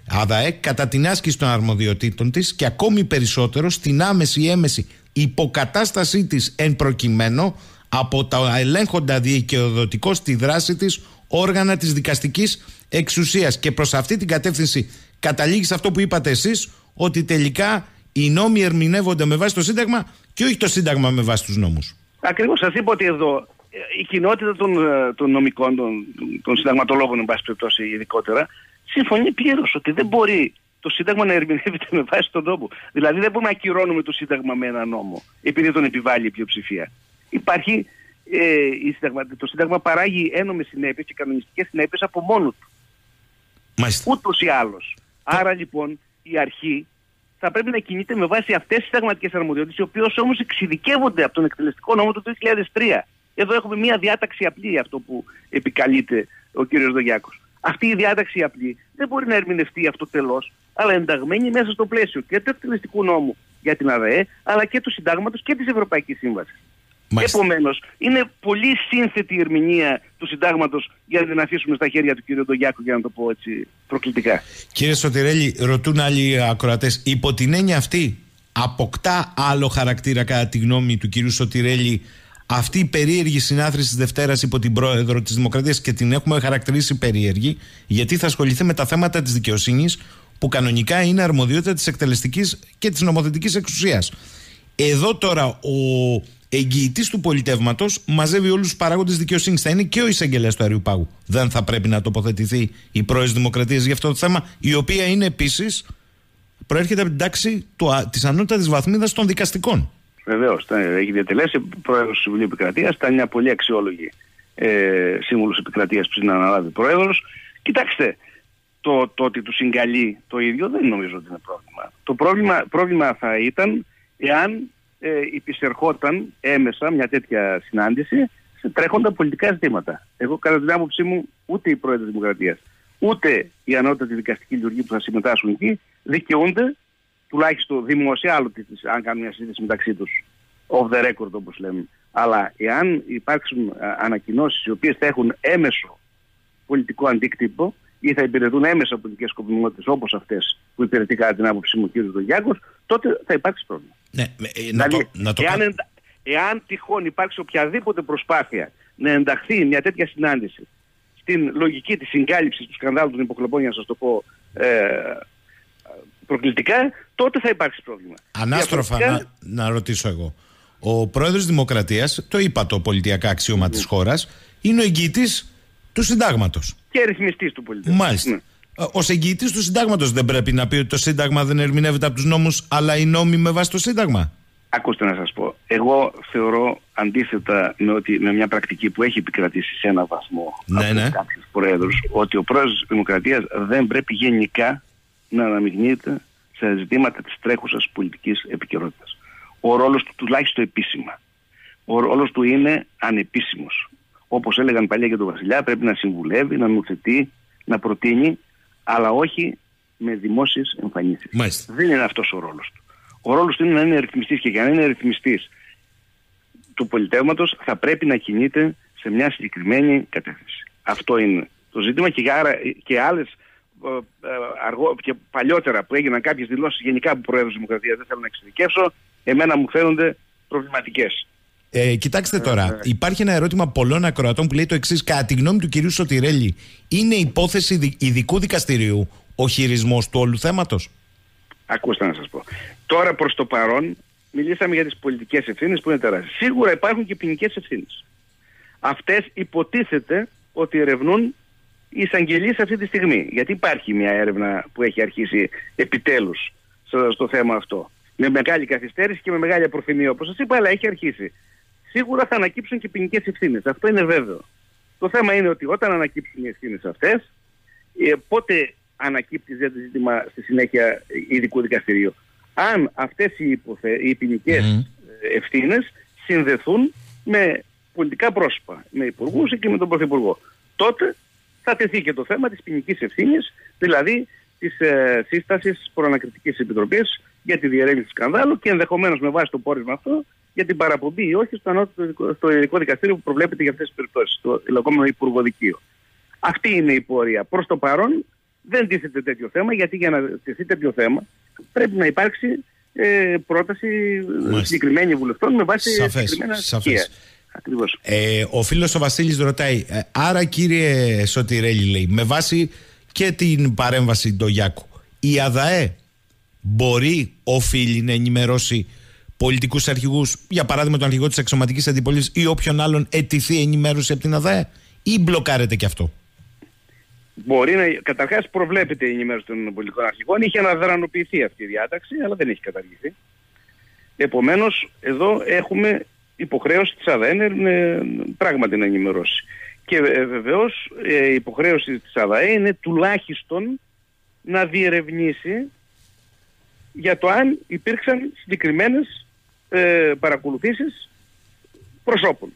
ΑΔΑΕ κατά την άσκηση των αρμοδιοτήτων της και ακόμη περισσότερο στην άμεση ή έμεση υποκατάστασή της εν προκειμένου από τα ελέγχοντα δικαιοδοτικό στη δράση της όργανα της δικαστικής εξουσίας και προς αυτή την κατεύθυνση καταλήγει σε αυτό που είπατε εσείς ότι τελικά οι νόμοι ερμηνεύονται με βάση το Σύνταγμα και όχι το Σύνταγμα με βάση τους νόμους. Ακριβώς σας είπα ότι εδώ η κοινότητα των, ε, των νομικών, των, των συνταγματολόγων εν πάση περιπτώσει ειδικότερα συμφωνεί πλήρως ότι δεν μπορεί το Σύνταγμα να ερμηνεύεται με βάση τον νόμο. Δηλαδή δεν μπορούμε να ακυρώνουμε το Σύνταγμα με ένα νόμο, επειδή τον επιβάλλει η πλειοψηφία. Υπάρχει, ε, η συνταγμα, το Σύνταγμα παράγει ένομες συνέπειες και κανονιστικές συνέπειες από μόνο του. Ούτως ή άλλως. Άρα λοιπόν η αρχή θα πρέπει να κινείται με βάση αυτές τις συνταγματικές αρμοδιότητες, οι οποίες όμως εξειδικεύονται από τον εκτελεστικό νόμο του 2003. Εδώ έχουμε μια διάταξη απλή αυτό που επικαλείται ο κ. Δογιάκος. Αυτή η διάταξη απλή δεν μπορεί να ερμηνευτεί αυτό τελώ, αλλά ενταγμένη μέσα στο πλαίσιο και του εκτελεστικού νόμου για την ΑΔΕ, αλλά και του συντάγματος και της Ευρωπαϊκής Σύμβασης. Επομένως, είναι πολύ σύνθετη η ερμηνεία του συντάγματος για να την αφήσουμε στα χέρια του κ. Ντογιάκου, για να το πω έτσι προκλητικά. Κύριε Σωτηρέλη, ρωτούν άλλοι ακροατές, υπό την έννοια αυτή, αποκτά άλλο χαρακτήρα κατά τη γνώμη του κ. Σωτηρέλη αυτή η περίεργη συνάθρηση της Δευτέρας υπό την πρόεδρο της Δημοκρατίας και την έχουμε χαρακτηρίσει περίεργη, γιατί θα ασχοληθεί με τα θέματα της δικαιοσύνης, που κανονικά είναι αρμοδιότητα της εκτελεστικής και της νομοθετικής εξουσίας. Εδώ τώρα ο εγγυητής του πολιτεύματος μαζεύει όλους τους παράγοντες δικαιοσύνης. Θα είναι και ο εισαγγελέας του Αριού Πάγου. Δεν θα πρέπει να τοποθετηθεί η πρόεδρο Δημοκρατίας για αυτό το θέμα, η οποία είναι επίσης προέρχεται από την τάξη της ανώτατης βαθμίδας των δικαστικών. Βεβαίως, έχει διατελέσει πρόεδρος του Συμβουλίου Επικρατείας, ήταν μια πολύ αξιόλογη ε, σύμβουλος Επικρατείας πριν να αναλάβει πρόεδρος. Κοιτάξτε, το, το ότι του συγκαλεί το ίδιο δεν νομίζω ότι είναι πρόβλημα. Το πρόβλημα, πρόβλημα θα ήταν εάν ε, υπησερχόταν έμεσα μια τέτοια συνάντηση σε τρέχοντα πολιτικά ζητήματα. Εγώ, κατά την άποψή μου, ούτε η πρόεδρο της Δημοκρατίας, ούτε η ανώτατη δικαστική λειτουργία που θα συμμετάσχουν εκεί δικαιούνται τουλάχιστον δημόσια, άλλο αν κάνουν μια συζήτηση μεταξύ τους, off the record όπως λέμε. Αλλά εάν υπάρξουν ανακοινώσεις οι οποίες θα έχουν έμεσο πολιτικό αντίκτυπο ή θα υπηρετούν έμεσα πολιτικές σκοπιμότητες όπως αυτές που υπηρετεί κατά την άποψή μου ο κ. Δογιάκο, τότε θα υπάρξει πρόβλημα. Ναι, ε, να δηλαδή, το, να το εάν, εάν τυχόν υπάρξει οποιαδήποτε προσπάθεια να ενταχθεί μια τέτοια συνάντηση στην λογική της συγκάλυψης του σκανδάλου των υποκλοπών, για να σας το πω ε, προκλητικά, τότε θα υπάρξει πρόβλημα. Ανάστροφα να, να ρωτήσω εγώ. Ο πρόεδρος Δημοκρατίας, το είπα το πολιτιακά αξίωμα mm. της χώρας, είναι ο εγγυητής του συντάγματος. Και ρυθμιστής του πολιτικού. Μάλιστα. Mm. Ω εγγυητή του συντάγματος δεν πρέπει να πει ότι το Σύνταγμα δεν ερμηνεύεται από τους νόμους, αλλά οι νόμοι με βάση το Σύνταγμα. Ακούστε να σας πω. Εγώ θεωρώ αντίθετα με, ότι, με μια πρακτική που έχει επικρατήσει σε ένα βαθμό ναι, από ναι. κάποιους πρόεδρους, ότι ο πρόεδρος της Δημοκρατίας δεν πρέπει γενικά να αναμειγνύεται σε ζητήματα της τρέχουσας πολιτικής επικαιρότητας. Ο ρόλος του τουλάχιστον επίσημα. Ο ρόλος του είναι ανεπίσημος. Όπως έλεγαν παλιά για τον Βασιλιά πρέπει να συμβουλεύει, να νομοθετεί, να προτείνει αλλά όχι με δημόσιες εμφανίσεις. Δεν είναι αυτός ο ρόλος του. Ο ρόλος του είναι να είναι ρυθμιστής και για να είναι ρυθμιστής του πολιτεύματος θα πρέπει να κινείται σε μια συγκεκριμένη κατεύθυνση. Αυτό είναι το ζήτημα και, άρα, και άλλες ε, ε, αργό, και παλιότερα που έγιναν κάποιες δηλώσεις γενικά από Προέδρους Δημοκρατίας, δεν θέλω να εξειδικεύσω, εμένα μου φαίνονται προβληματικές. Ε, κοιτάξτε ε, τώρα, ε. υπάρχει ένα ερώτημα πολλών ακροατών που λέει το εξής. Κατά τη γνώμη του κυρίου Σωτηρέλη, είναι υπόθεση ειδικού δικαστηρίου ο χειρισμός του όλου θέματος; Ακούστε να σας πω. Τώρα προς το παρόν, μιλήσαμε για τις πολιτικές ευθύνες που είναι τεράστιες. Σίγουρα υπάρχουν και ποινικές ευθύνες. Αυτές υποτίθεται ότι ερευνούν οι εισαγγελίες αυτή τη στιγμή. Γιατί υπάρχει μια έρευνα που έχει αρχίσει επιτέλους στο, θέμα αυτό. Με μεγάλη καθυστέρηση και με μεγάλη απροθυμία, όπως σας είπα, αλλά έχει αρχίσει. Σίγουρα θα ανακύψουν και ποινικές ευθύνες. Αυτό είναι βέβαιο. Το θέμα είναι ότι όταν ανακύψουν οι ευθύνες αυτές, ε, πότε ανακύπτει το ζήτημα στη συνέχεια ειδικού δικαστηρίου. Αν αυτές οι, υποθε... οι ποινικές mm. ευθύνες συνδεθούν με πολιτικά πρόσωπα, με υπουργούς και με τον Πρωθυπουργό, τότε θα τεθεί και το θέμα της ποινικής ευθύνης, δηλαδή της ε, σύστασης προανακριτικής επιτροπής για τη διερεύνηση του σκανδάλου και ενδεχομένως με βάση το πόρισμα αυτό για την παραπομπή ή όχι στο, ανώτατο, στο ειδικό δικαστήριο που προβλέπεται για αυτές τις περιπτώσεις, το λεγόμενο Υπουργοδικείο. Αυτή είναι η πορεία. Προς το παρόν δεν τίθεται τέτοιο θέμα, γιατί για να τεθεί τέτοιο θέμα πρέπει να υπάρξει ε, πρόταση Μάλιστα. συγκεκριμένη βουλευτών με βάση σαφές, συγκεκριμένα στοιχεία. Ακριβώς. Ε, ο φίλος ο Βασίλης ρωτάει, ε, άρα κύριε Σωτηρέλη λέει, με βάση και την παρέμβαση του Γιάκου, η ΑΔΑΕ μπορεί, οφείλει να ενημερώσει πολιτικούς αρχηγούς, για παράδειγμα τον αρχηγό της εξωματικής αντιπολίτευσης ή όποιον άλλον ετηθεί ενημέρωση από την ΑΔΑΕ ή μπλοκάρεται και αυτό; Μπορεί να, καταρχάς προβλέπεται η ενημέρωση των πολιτικών αρχηγών, είχε αναδρανοποιηθεί αυτή η διάταξη, αλλά δεν έχει καταργηθεί. Επομένως, εδώ έχουμε υποχρέωση της ΑΔΑΕ είναι πράγματι να ενημερώσει. Και ε, βεβαίως ε, η υποχρέωση της ΑΔΑΕ είναι τουλάχιστον να διερευνήσει για το αν υπήρξαν συγκεκριμένες ε, παρακολουθήσεις προσώπων.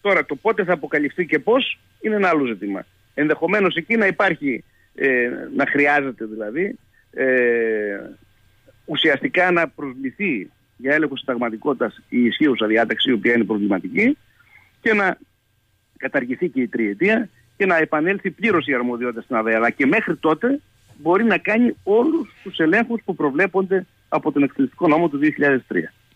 Τώρα το πότε θα αποκαλυφθεί και πώς είναι ένα άλλο ζήτημα. Ενδεχομένως εκεί να υπάρχει, ε, να χρειάζεται δηλαδή, ε, ουσιαστικά να προσβληθεί για έλεγχο συνταγματικότητας η ισχύουσα διάταξη, η οποία είναι προβληματική, και να καταργηθεί και η τριετία και να επανέλθει πλήρως η αρμοδιότητα στην ΑΔΕ. Αλλά και μέχρι τότε μπορεί να κάνει όλους τους ελέγχους που προβλέπονται από τον εκτελεστικό νόμο του 2003.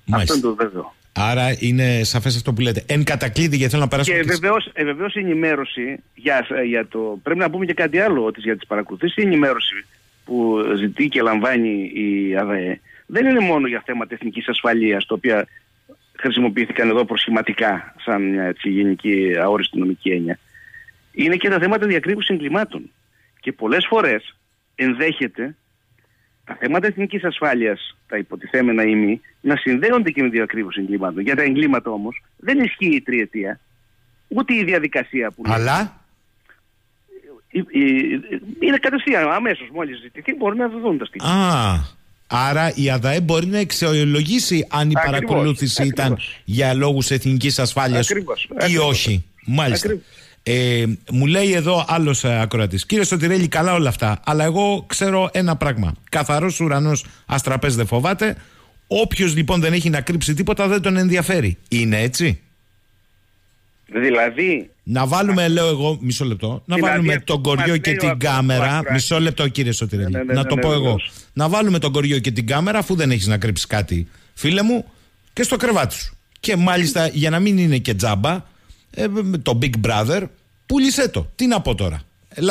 Μάλιστα. Αυτό είναι το βέβαιο. Άρα είναι σαφές αυτό που λέτε. Εν κατακλείδη, γιατί θέλω να περάσω. Και βεβαίως ε, βεβαίως η ενημέρωση για, για το. Πρέπει να πούμε και κάτι άλλο ότι για τις παρακολουθήσεις η ενημέρωση που ζητεί και λαμβάνει η ΑΔΕ δεν είναι μόνο για θέματα εθνικής ασφαλείας, τα οποία χρησιμοποιήθηκαν εδώ προσχηματικά σαν μια έτσι, γενική αόριστη νομική έννοια. Είναι και τα θέματα διακρύβου εγκλημάτων. Και πολλές φορές ενδέχεται τα θέματα εθνικής ασφάλειας, τα υποτιθέμενα ή μη, να συνδέονται και με διακρύβου εγκλημάτων. Για τα εγκλήματα όμως δεν ισχύει η τριετία, ούτε η διαδικασία που. Αλλά; Είναι κατευθείαν, αμέσως μόλις ζητηθεί, μπορεί να δοθούν τα στοιχεία. Α, Άρα η ΑΔΑΕ μπορεί να εξολογήσει αν η παρακολούθηση ήταν για λόγους εθνικής ασφάλειας ή όχι. Μάλιστα. Ε, μου λέει εδώ άλλος ε, ακροατής. Κύριε Σωτηρέλη, καλά όλα αυτά. Αλλά εγώ ξέρω ένα πράγμα. Καθαρός ουρανός αστραπές δεν φοβάται. Όποιος λοιπόν δεν έχει να κρύψει τίποτα δεν τον ενδιαφέρει. Είναι έτσι; Δηλαδή. Να βάλουμε, λέω εγώ, μισό λεπτό, να δηλαδή, βάλουμε τον κοριό και την κάμερα. Μισό λεπτό, κύριε Σωτηρέλη. Ναι, ναι, να ναι, το πω εγώ. Να βάλουμε τον κοριό και την κάμερα, αφού δεν έχεις να κρύψεις κάτι, φίλε μου, και στο κρεβάτι σου. Και μάλιστα για να μην είναι και τζάμπα, ε, το Big Brother, πούλησέ το. Τι να πω τώρα.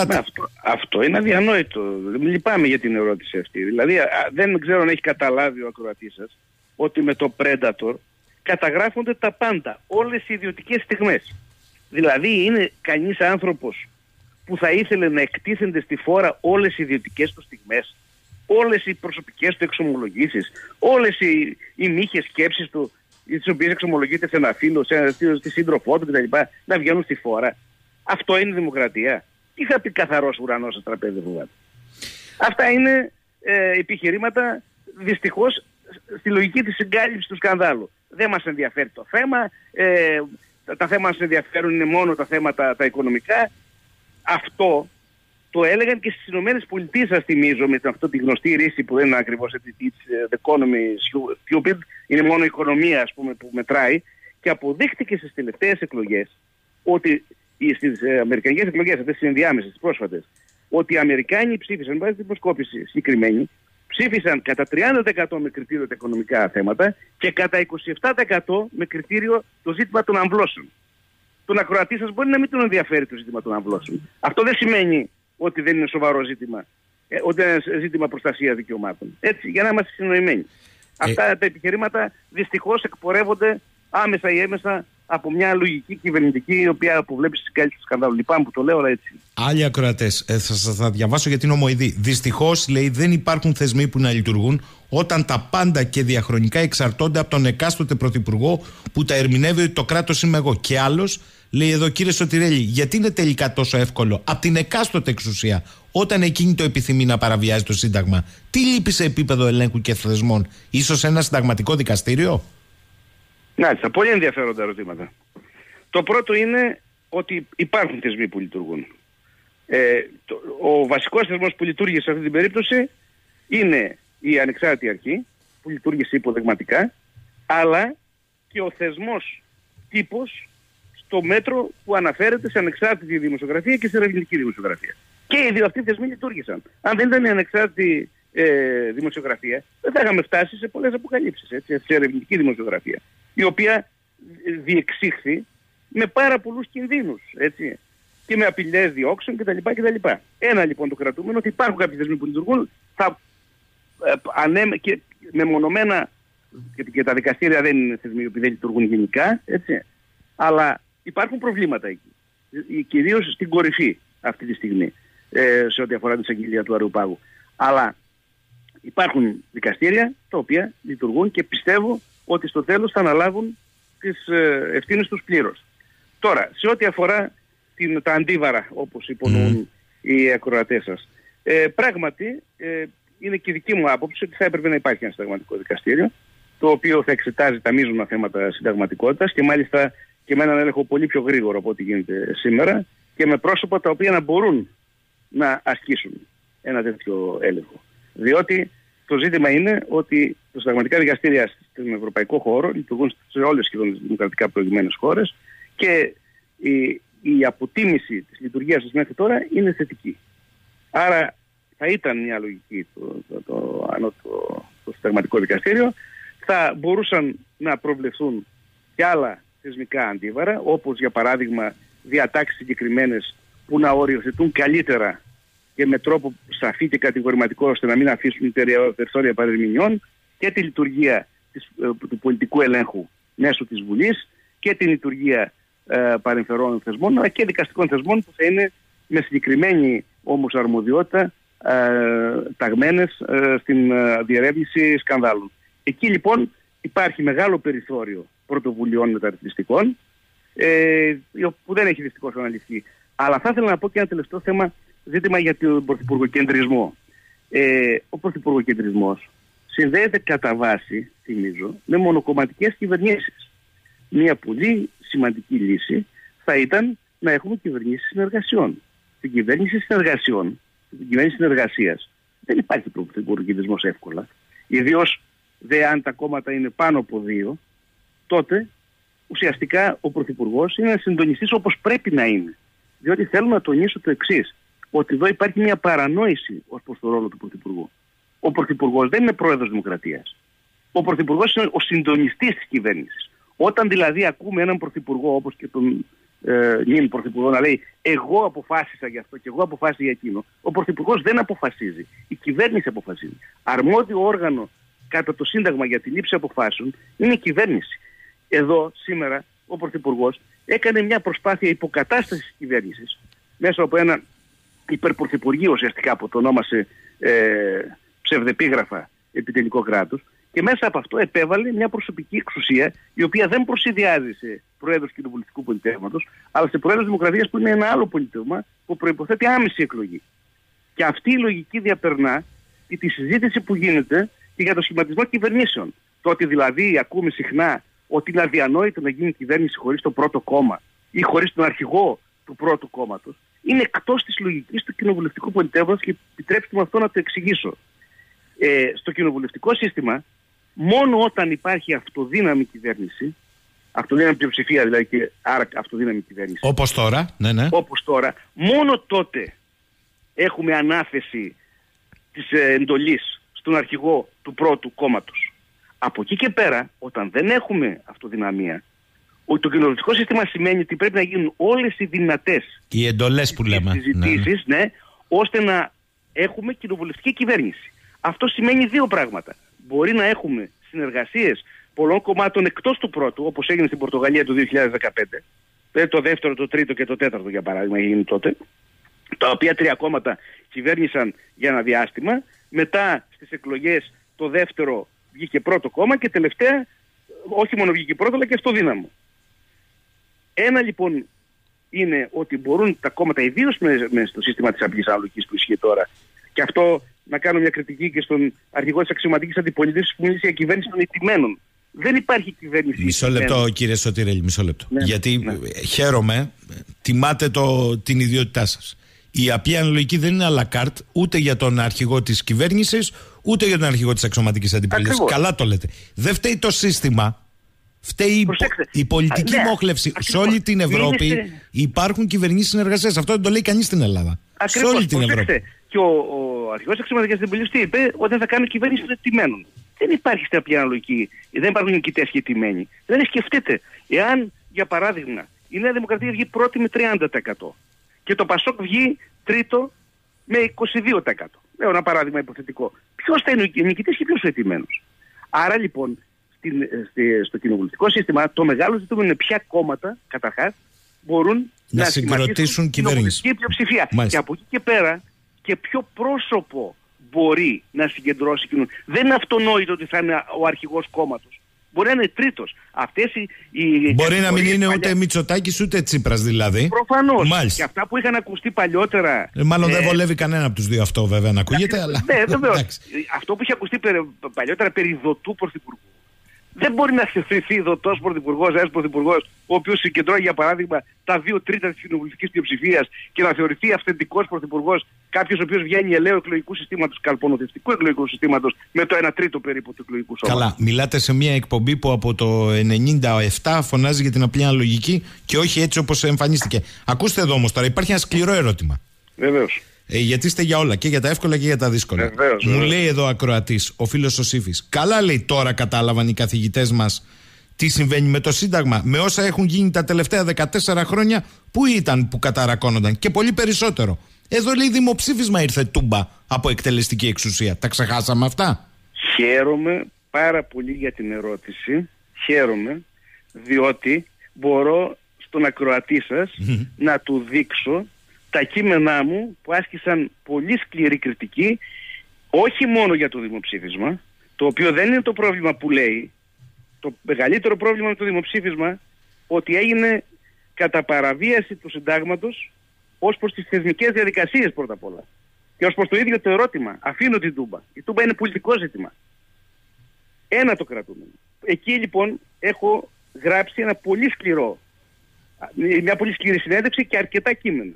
Αυτό, αυτό είναι αδιανόητο. Λυπάμαι για την ερώτηση αυτή. Δηλαδή, δεν ξέρω αν έχει καταλάβει ο ακροατής σας ότι με το Predator καταγράφονται τα πάντα, όλες οι ιδιωτικές στιγμές. Δηλαδή είναι κανείς άνθρωπος που θα ήθελε να εκτίθενται στη φόρα όλες οι ιδιωτικές του στιγμές, όλες οι προσωπικές του εξομολογήσεις, όλες οι, οι μύχες σκέψεις του, τις οποίες εξομολογείται σε ένα φίλο, σε ένα, στη σύντροφό του κτλ. να βγαίνουν στη φόρα. Αυτό είναι δημοκρατία. Τι θα πει καθαρός ουρανός στο τραπέζι φοβάται. Αυτά είναι ε, επιχειρήματα δυστυχώς στη λογική της συγκάλυψης του σκανδάλου δεν μας ενδιαφέρει το θέμα, ε, τα, τα θέματα μας ενδιαφέρουν είναι μόνο τα θέματα τα οικονομικά. Αυτό το έλεγαν και στις Ηνωμένες Πολιτείες σας θυμίζω με αυτό τη γνωστή ρίση που δεν είναι ακριβώς έτσι, the economy stupid, είναι μόνο η οικονομία ας πούμε που μετράει και αποδείχτηκε στις τελευταίες εκλογές ότι στις ε, αμερικανικές εκλογές αυτές τις ενδιάμεσες, τις πρόσφατες, ότι οι Αμερικάνοι ψήφισαν, βάζει την προσκόπηση συγκεκριμένη, ψήφισαν κατά 30% με κριτήριο τα οικονομικά θέματα και κατά 27% με κριτήριο το ζήτημα των αμβλώσεων. Τον ακροατή σα μπορεί να μην τον ενδιαφέρει το ζήτημα των αμβλώσεων. Αυτό δεν σημαίνει ότι δεν είναι σοβαρό ζήτημα, ε, ότι είναι ζήτημα προστασίας δικαιωμάτων. Έτσι, για να είμαστε συνοημένοι. Ε... Αυτά τα επιχειρήματα δυστυχώς εκπορεύονται άμεσα ή έμεσα από μια λογική κυβερνητική η οποία αποβλέπει στην κάλυψη του σκανδάλου. Λυπάμαι που το λέω, αλλά έτσι. Άλλοι ακροατές, ε, θα σα θα διαβάσω γιατί είναι ομοειδή. Δυστυχώς, λέει, δεν υπάρχουν θεσμοί που να λειτουργούν όταν τα πάντα και διαχρονικά εξαρτώνται από τον εκάστοτε πρωθυπουργό που τα ερμηνεύει ότι το κράτος είμαι εγώ. Και άλλος, λέει εδώ κύριε Σωτηρέλη, γιατί είναι τελικά τόσο εύκολο; Από την εκάστοτε εξουσία όταν εκείνη το επιθυμεί να παραβιάζει το Σύνταγμα. Τι λείπει σε επίπεδο ελέγχου και θεσμών, ίσως ένα συνταγματικό δικαστήριο; Μάλιστα, πολύ ενδιαφέροντα ερωτήματα. Το πρώτο είναι ότι υπάρχουν θεσμοί που λειτουργούν. Ε, το, ο βασικός θεσμός που λειτουργήσε σε αυτή την περίπτωση είναι η ανεξάρτητη αρχή που λειτουργήσε υποδεγματικά αλλά και ο θεσμός τύπος στο μέτρο που αναφέρεται σε ανεξάρτητη δημοσιογραφία και σε ερευνητική δημοσιογραφία. Και οι δύο αυτοί θεσμοί λειτουργήσαν. Αν δεν ήταν η ανεξάρτητη ε, δημοσιογραφία, δεν θα είχαμε φτάσει σε πολλές αποκαλύψεις. Σε ερευνητική δημοσιογραφία η οποία διεξήχθη με πάρα πολλούς κινδύνους, έτσι, και με απειλές διώξεων κτλ. κτλ. Ένα λοιπόν το κρατούμενο ότι υπάρχουν κάποιοι θεσμοί που λειτουργούν, θα ε, ανέμε, και μεμονωμένα και, και τα δικαστήρια δεν είναι θεσμοί που δεν λειτουργούν γενικά, έτσι, αλλά υπάρχουν προβλήματα εκεί. Ε, Κυρίως στην κορυφή αυτή τη στιγμή, ε, σε ό,τι αφορά την εισαγγελία του Αριουπάγου. Αλλά υπάρχουν δικαστήρια τα οποία λειτουργούν και πιστεύω ότι στο τέλος θα αναλάβουν τις ε, ευθύνες τους πλήρως. Τώρα, σε ό,τι αφορά την, τα αντίβαρα, όπως υπονοούν οι ακροατές σας, ε, πράγματι ε, είναι και δική μου άποψη ότι θα έπρεπε να υπάρχει ένα συνταγματικό δικαστήριο, το οποίο θα εξετάζει τα μείζωνα θέματα συνταγματικότητας και μάλιστα και με έναν έλεγχο πολύ πιο γρήγορο από ό,τι γίνεται σήμερα και με πρόσωπα τα οποία να μπορούν να ασκήσουν ένα τέτοιο έλεγχο. Διότι το ζήτημα είναι ότι τα συνταγματικά δικαστήρια στον ευρωπαϊκό χώρο λειτουργούν σε όλες σχεδόν τις δημοκρατικά προηγμένες χώρες και η, η αποτίμηση της λειτουργίας τους μέχρι τώρα είναι θετική. Άρα θα ήταν μια λογική το, το, το, το, το συνταγματικό δικαστήριο. Θα μπορούσαν να προβλεφθούν και άλλα θεσμικά αντίβαρα, όπως για παράδειγμα διατάξεις συγκεκριμένες που να οριοθετούν καλύτερα και με τρόπο σαφή και κατηγορηματικό ώστε να μην αφήσουν περιθώρια παρεμηνιών και τη λειτουργία της, ε, του πολιτικού ελέγχου μέσω της Βουλής και τη λειτουργία ε, παρεμφερών θεσμών αλλά και δικαστικών θεσμών που θα είναι με συγκεκριμένη όμως αρμοδιότητα ε, ταγμένες ε, στην ε, διερεύνηση σκανδάλων. Εκεί λοιπόν υπάρχει μεγάλο περιθώριο πρωτοβουλειών μεταρρυθμιστικών ε, που δεν έχει δυστυχώς αναλυθεί. Αλλά θα ήθελα να πω και ένα τελευταίο θέμα ζήτημα για τον πρωθυπουργοκεντρισμό. Ε, ο πρωθυπουργοκεντρισμός συνδέεται κατά βάση, θυμίζω, με μονοκομματικές κυβερνήσεις. Μια πολύ σημαντική λύση θα ήταν να έχουμε κυβερνήσεις συνεργασιών. Στην κυβέρνηση συνεργασιών, στην κυβέρνηση συνεργασίας, δεν υπάρχει πρωθυπουργοκεντρισμός εύκολα. Ιδίως δε αν τα κόμματα είναι πάνω από δύο, τότε ουσιαστικά ο Πρωθυπουργός είναι ένα συντονιστής όπως πρέπει να είναι. Διότι θέλω να τονίσω το εξής ότι εδώ υπάρχει μια παρανόηση ως προς το ρόλο του Πρωθυπουργού. Ο Πρωθυπουργός δεν είναι πρόεδρος Δημοκρατίας. Ο Πρωθυπουργός είναι ο συντονιστής της κυβέρνησης. Όταν δηλαδή ακούμε έναν Πρωθυπουργό όπως και τον ε, Πρωθυπουργό να λέει Εγώ αποφάσισα για αυτό και εγώ αποφάσισα για εκείνο, ο Πρωθυπουργός δεν αποφασίζει. Η κυβέρνηση αποφασίζει. Αρμόδιο όργανο κατά το Σύνταγμα για τη λήψη αποφάσεων είναι η κυβέρνηση. Εδώ σήμερα ο Πρωθυπουργός έκανε μια προσπάθεια υποκατάστασης της κυβέρνησης μέσα από ένα υπερπρωθυπουργείο ουσιαστικά που το ονόμασε ε, ψευδεπίγραφα επιτελικό κράτος. Και μέσα από αυτό επέβαλε μια προσωπική εξουσία η οποία δεν προσυδειάζει σε πρόεδρο κοινοβουλευτικού πολιτεύματος, αλλά σε πρόεδρο δημοκρατίας που είναι ένα άλλο πολιτεύμα που προποθέτει άμεση εκλογή. Και αυτή η λογική διαπερνά τη συζήτηση που γίνεται και για το σχηματισμό κυβερνήσεων. Το ότι δηλαδή ακούμε συχνά ότι είναι αδιανόητο να γίνει κυβέρνηση χωρίς το πρώτο κόμμα ή χωρίς τον αρχηγό του πρώτου κόμματος είναι εκτός της λογικής του κοινοβουλευτικού πολιτεύματος και επιτρέψτε μου αυτό να το εξηγήσω. Ε, στο κοινοβουλευτικό σύστημα, μόνο όταν υπάρχει αυτοδύναμη κυβέρνηση, αυτοδύναμη πλειοψηφία δηλαδή και άρα αυτοδύναμη κυβέρνηση. Όπως τώρα, ναι, ναι. Όπως τώρα, μόνο τότε έχουμε ανάθεση της ε, εντολής στον αρχηγό του πρώτου κόμματος. Από εκεί και πέρα, όταν δεν έχουμε αυτοδυναμία, το κοινοβουλευτικό σύστημα σημαίνει ότι πρέπει να γίνουν όλες οι δυνατές οι εντολές που λέμε. Συζητήσεις, ναι. ναι, ώστε να έχουμε κοινοβουλευτική κυβέρνηση. Αυτό σημαίνει δύο πράγματα. Μπορεί να έχουμε συνεργασίες πολλών κομμάτων εκτός του πρώτου, όπως έγινε στην Πορτογαλία το 2015, δηλαδή το δεύτερο, το τρίτο και το τέταρτο για παράδειγμα έγινε τότε, τα οποία τρία κόμματα κυβέρνησαν για ένα διάστημα, μετά στις εκλογές το δεύτερο βγήκε πρώτο κόμμα και τελευταία όχι μόνο βγήκε πρώτο αλλά και στο δύναμο. Ένα λοιπόν είναι ότι μπορούν τα κόμματα, ιδίως με, στο σύστημα της απλή αναλογική που ισχύει τώρα, και αυτό να κάνω μια κριτική και στον αρχηγό της αξιωματικής αντιπολίτευσης που μίλησε για κυβέρνηση των ηττημένων. Δεν υπάρχει κυβέρνηση. Μισό λεπτό, κύριε Σωτηρέλη, μισό λεπτό. Ναι, Γιατί ναι. χαίρομαι, τιμάτε το, την ιδιότητά σας. Η απλή αναλογική δεν είναι à la carte ούτε για τον αρχηγό της κυβέρνησης, ούτε για τον αρχηγό της αξιωματικής αντιπολίτευσης. Καλά το λέτε. Δεν φταίει το σύστημα. Φταίει η πολιτική ναι, μόχλευση. Σε όλη την Ευρώπη υπάρχουν κυβερνήσεις συνεργασίας. Αυτό δεν το λέει κανείς στην Ελλάδα. Ακριβώς, σε όλη την Ευρώπη. Και ο, ο αρχηγός της αξιωματικής αντιπολίτευσης είπε; Ότι θα κάνει κυβέρνηση των ετοιμένων. Δεν υπάρχει στην απλή αναλογική. Δεν υπάρχουν νικητές και ετοιμένοι. Δεν σκεφτείτε, εάν για παράδειγμα η Νέα Δημοκρατία βγει πρώτη με 30% και το Πασόκ βγει τρίτο με 22%. Λέω ένα παράδειγμα υποθετικό. Ποιος θα είναι ο νικητής και ποιος ο ετοιμένο. Άρα λοιπόν στην, στη, στο κοινοβουλευτικό σύστημα το μεγάλο ζήτημα είναι ποια κόμματα καταρχάς μπορούν να, να συγκροτήσουν κυβέρνηση. πλειοψηφία. Και από εκεί και πέρα και ποιο πρόσωπο μπορεί να συγκεντρώσει κοινωνία. Δεν είναι αυτονόητο ότι θα είναι ο αρχηγός κόμματος. Μπορεί να είναι τρίτος. οι. Μπορεί να μην είναι ούτε Μητσοτάκης ούτε Τσίπρας δηλαδή. Προφανώς. Και αυτά που είχαν ακουστεί παλιότερα. Ε, μάλλον ε, δεν βολεύει κανένα από τους δύο αυτό βέβαια να ακούγεται. αλλά... Ναι, βεβαίως. αυτό που είχε ακουστεί παλιότερα περί δοτού πρωθυπουργού δεν μπορεί να θεωρηθεί δοτό πρωθυπουργός, ένας πρωθυπουργός, ο οποίος συγκεντρώνει για παράδειγμα τα δύο τρίτα της κοινοβουλευτικής πλειοψηφίας και να θεωρηθεί αυθεντικός πρωθυπουργός κάποιος ο οποίος βγαίνει ελαίου εκλογικού συστήματος, καλπονοδευτικού εκλογικού συστήματος, με το 1 τρίτο περίπου του εκλογικού σώματος. Καλά, μιλάτε σε μια εκπομπή που από το 97 φωνάζει για την απλή αναλογική και όχι έτσι όπως εμφανίστηκε. Ακούστε εδώ όμως τώρα, υπάρχει ένα σκληρό ερώτημα. Βεβαίως. Ε, γιατί είστε για όλα, και για τα εύκολα και για τα δύσκολα. Βεβαίως, Μου λέει εδώ ακροατής, ο φίλος ο Σύφη. Καλά λέει τώρα κατάλαβαν οι καθηγητές μας τι συμβαίνει με το Σύνταγμα, με όσα έχουν γίνει τα τελευταία 14 χρόνια, πού ήταν που καταρακώνονταν και πολύ περισσότερο. Εδώ λέει δημοψήφισμα ήρθε τούμπα από εκτελεστική εξουσία. Τα ξεχάσαμε αυτά; Χαίρομαι πάρα πολύ για την ερώτηση. Χαίρομαι διότι μπορώ στον ακροατή σας να του δείξω τα κείμενά μου που άσκησαν πολύ σκληρή κριτική όχι μόνο για το δημοψήφισμα το οποίο δεν είναι το πρόβλημα που λέει το μεγαλύτερο πρόβλημα με το δημοψήφισμα ότι έγινε κατά παραβίαση του συντάγματος ως προς τις θεσμικές διαδικασίες πρώτα απ' όλα και ως προς το ίδιο το ερώτημα αφήνω την Τούμπα. Η Τούμπα είναι πολιτικό ζήτημα. Ένα το κρατούμε. Εκεί λοιπόν έχω γράψει ένα πολύ σκληρό μια πολύ σκληρή συνέντευξη και αρκετά κείμενα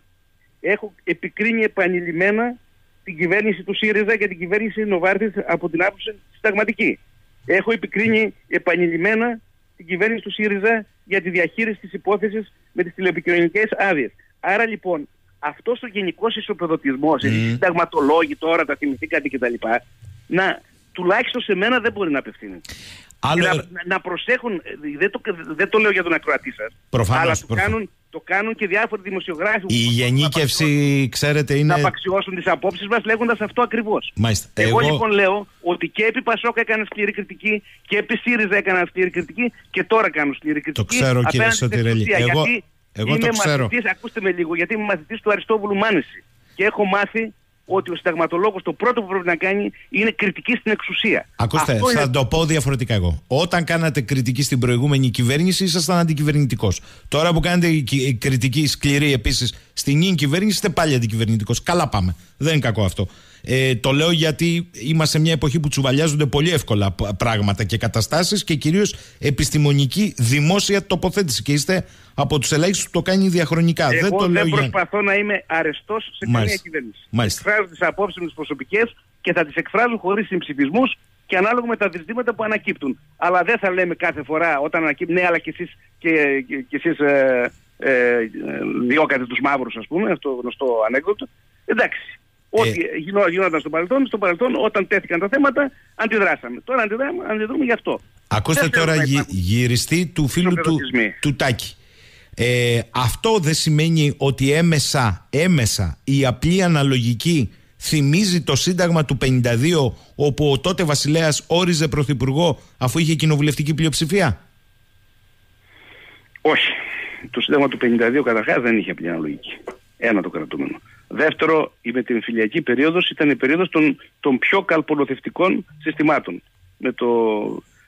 έχω επικρίνει επανειλημμένα την κυβέρνηση του ΣΥΡΙΖΑ και την κυβέρνηση Νοβάρτης από την άποψη συνταγματική. Έχω επικρίνει επανειλημμένα την κυβέρνηση του ΣΥΡΙΖΑ για τη διαχείριση της υπόθεσης με τις τηλεπικοινωνικές άδειες. Άρα λοιπόν αυτός ο γενικός ισοπεδωτισμός, mm. οι συνταγματολόγοι τώρα τα θυμηθήκατε κτλ. Να, τουλάχιστον σε μένα δεν μπορεί να απευθύνει. Άλλο... Να, να, προσέχουν, δεν το, δεν το λέω για τον ακροατή σας, αλλά το κάνουν το κάνουν και διάφοροι δημοσιογράφοι. Η γενίκευση, ξέρετε, είναι. Να απαξιώσουν τις απόψεις μας λέγοντας αυτό ακριβώς. Εγώ... Εγώ λοιπόν λέω ότι και επί Πασόκα έκανα σκληρή κριτική και επί ΣΥΡΙΖΑ έκανα σκληρή κριτική και τώρα κάνω σκληρή κριτική. Το ξέρω, κύριε Σωτηρέλη. Εγώ, γιατί εγώ το ξέρω. Μαθητής, ακούστε με λίγο, γιατί είμαι μαθητής του Αριστόβουλου Μάνεση. Και έχω μάθει ότι ο συνταγματολόγος το πρώτο που πρέπει να κάνει είναι κριτική στην εξουσία. Ακούστε, Αυτό θα είναι... το πω διαφορετικά εγώ. Όταν κάνατε κριτική στην προηγούμενη κυβέρνηση, ήσασταν αντικυβερνητικός. Τώρα που κάνετε κριτική σκληρή επίσης στην νυν κυβέρνηση, είστε πάλι αντικυβερνητικός. Καλά πάμε. Δεν είναι κακό αυτό. Ε, το λέω γιατί είμαστε σε μια εποχή που τσουβαλιάζονται πολύ εύκολα πράγματα και καταστάσεις και κυρίως επιστημονική δημόσια τοποθέτηση. Και είστε από τους ελάχιστους που το κάνει διαχρονικά. Εγώ δεν, το δεν λέω προσπαθώ για... να είμαι αρεστός σε καμία κυβέρνηση. Μάλιστα. Εκφράζω τις απόψεις μου τις προσωπικές και θα τις εκφράζω χωρίς συμψηφισμούς και ανάλογα με τα ζητήματα που ανακύπτουν. Αλλά δεν θα λέμε κάθε φορά όταν ανακύπτουν, ναι, αλλά και εσείς και, και, και εσείς, ε, ε, διώκατε τους μαύρους, ας πούμε, αυτό γνωστό ανέκδοτο. Εντάξει. Ό,τι ε... γινόταν στο παρελθόν, στο παρελθόν όταν τέθηκαν τα θέματα αντιδράσαμε. Τώρα αντιδράμε, αντιδρούμε γι' αυτό. Ακούστε τώρα γυ, γυριστή του φίλου του, του Τάκη. Ε, αυτό δεν σημαίνει ότι έμεσα, έμεσα η απλή αναλογική θυμίζει το Σύνταγμα του 52 όπου ο τότε βασιλέας όριζε πρωθυπουργό αφού είχε κοινοβουλευτική πλειοψηφία; Όχι. Το Σύνταγμα του 52 καταρχάς δεν είχε απλή αναλογική. Ένα το κρατούμενο. Δεύτερο, η μετεμφυλιακή περίοδος ήταν η περίοδος των, των πιο καλπονοθευτικών συστημάτων. Με το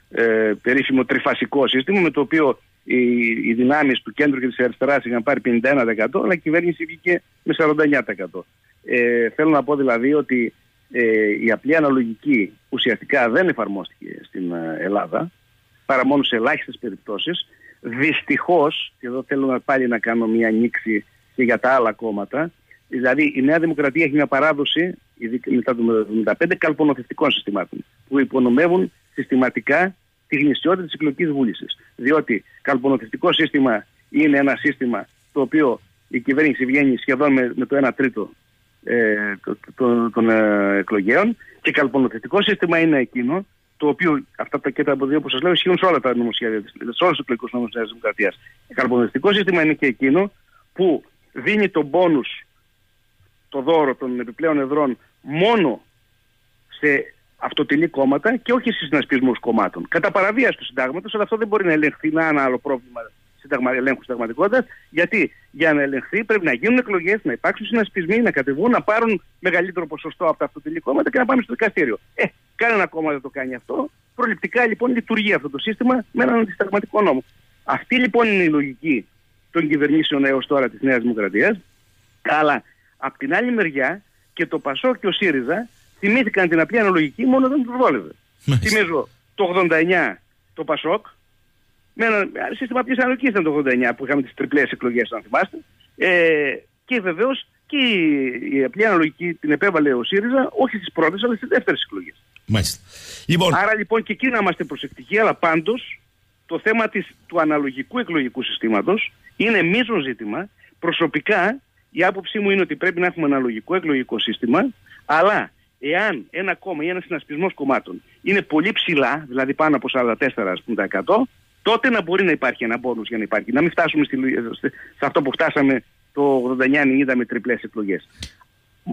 ε, περίφημο τριφασικό σύστημα με το οποίο οι, οι δυνάμεις του κέντρου και της αριστεράς είχαν πάρει 51% αλλά η κυβέρνηση βγήκε με 49%. Ε, θέλω να πω δηλαδή ότι ε, η απλή αναλογική ουσιαστικά δεν εφαρμόστηκε στην ε, Ελλάδα παρά μόνο σε ελάχιστες περιπτώσεις. Δυστυχώς, και εδώ θέλω να πάλι να κάνω μια ανοίξη και για τα άλλα κόμματα, δηλαδή η Νέα Δημοκρατία έχει μια παράδοση μετά το 1975 καλπονοθευτικών συστημάτων που υπονομεύουν συστηματικά τη γνησιότητα της εκλογικής βούλησης. Διότι καλπονοθευτικό σύστημα είναι ένα σύστημα το οποίο η κυβέρνηση βγαίνει σχεδόν με, με το 1 τρίτο ε, των ε, εκλογέων και καλπονοθετικό σύστημα είναι εκείνο το οποίο αυτά τα κέντρα από δύο που σας λέω ισχύουν σε όλα τα νομοσχέδια, σε όλους τους εκλογικούς νόμους της Δημοκρατίας. Καλπονοθετικό σύστημα είναι και εκείνο που δίνει τον πόνους, το δώρο των επιπλέον εδρών μόνο σε αυτοτελή κόμματα και όχι σε συνασπισμούς κομμάτων. Κατά παραβίαση του συντάγματος, αλλά αυτό δεν μπορεί να ελεγχθεί να ένα άλλο πρόβλημα συνταγμα, ελέγχου συνταγματικότητας. Γιατί για να ελεγχθεί πρέπει να γίνουν εκλογές, να υπάρξουν συνασπισμοί, να κατεβούν, να πάρουν μεγαλύτερο ποσοστό από τα αυτοτελή κόμματα και να πάμε στο δικαστήριο. Ε, κανένα κόμμα δεν το κάνει αυτό. Προληπτικά λοιπόν λειτουργεί αυτό το σύστημα με έναν αντισυνταγματικό νόμο. Αυτή λοιπόν είναι η λογική των κυβερνήσεων έως τώρα της Νέας Δημοκρατίας. Αλλά απ' την άλλη μεριά και το Πασό και ο ΣΥΡΙΖΑ θυμήθηκαν την απλή αναλογική μόνο δεν τους βόλευε. Θυμίζω το 89 το Πασόκ, με ένα σύστημα απλής αναλογικής ήταν το 89 που είχαμε τις τριπλές εκλογές αν θυμάστε. Ε, και βεβαίως και η, απλή αναλογική την επέβαλε ο ΣΥΡΙΖΑ όχι στις πρώτες αλλά στις δεύτερες εκλογές. Μάλιστα. Λοιπόν... Άρα λοιπόν και εκεί να είμαστε προσεκτικοί αλλά πάντως το θέμα της, του αναλογικού εκλογικού συστήματος είναι μείζον ζήτημα. Προσωπικά η άποψή μου είναι ότι πρέπει να έχουμε αναλογικό εκλογικό σύστημα αλλά εάν ένα κόμμα ή ένας συνασπισμός κομμάτων είναι πολύ ψηλά, δηλαδή πάνω από 44% τότε να μπορεί να υπάρχει ένα πόνους για να υπάρχει. Να μην φτάσουμε στη, σε αυτό που φτάσαμε το 89-90 με τριπλές εκλογές.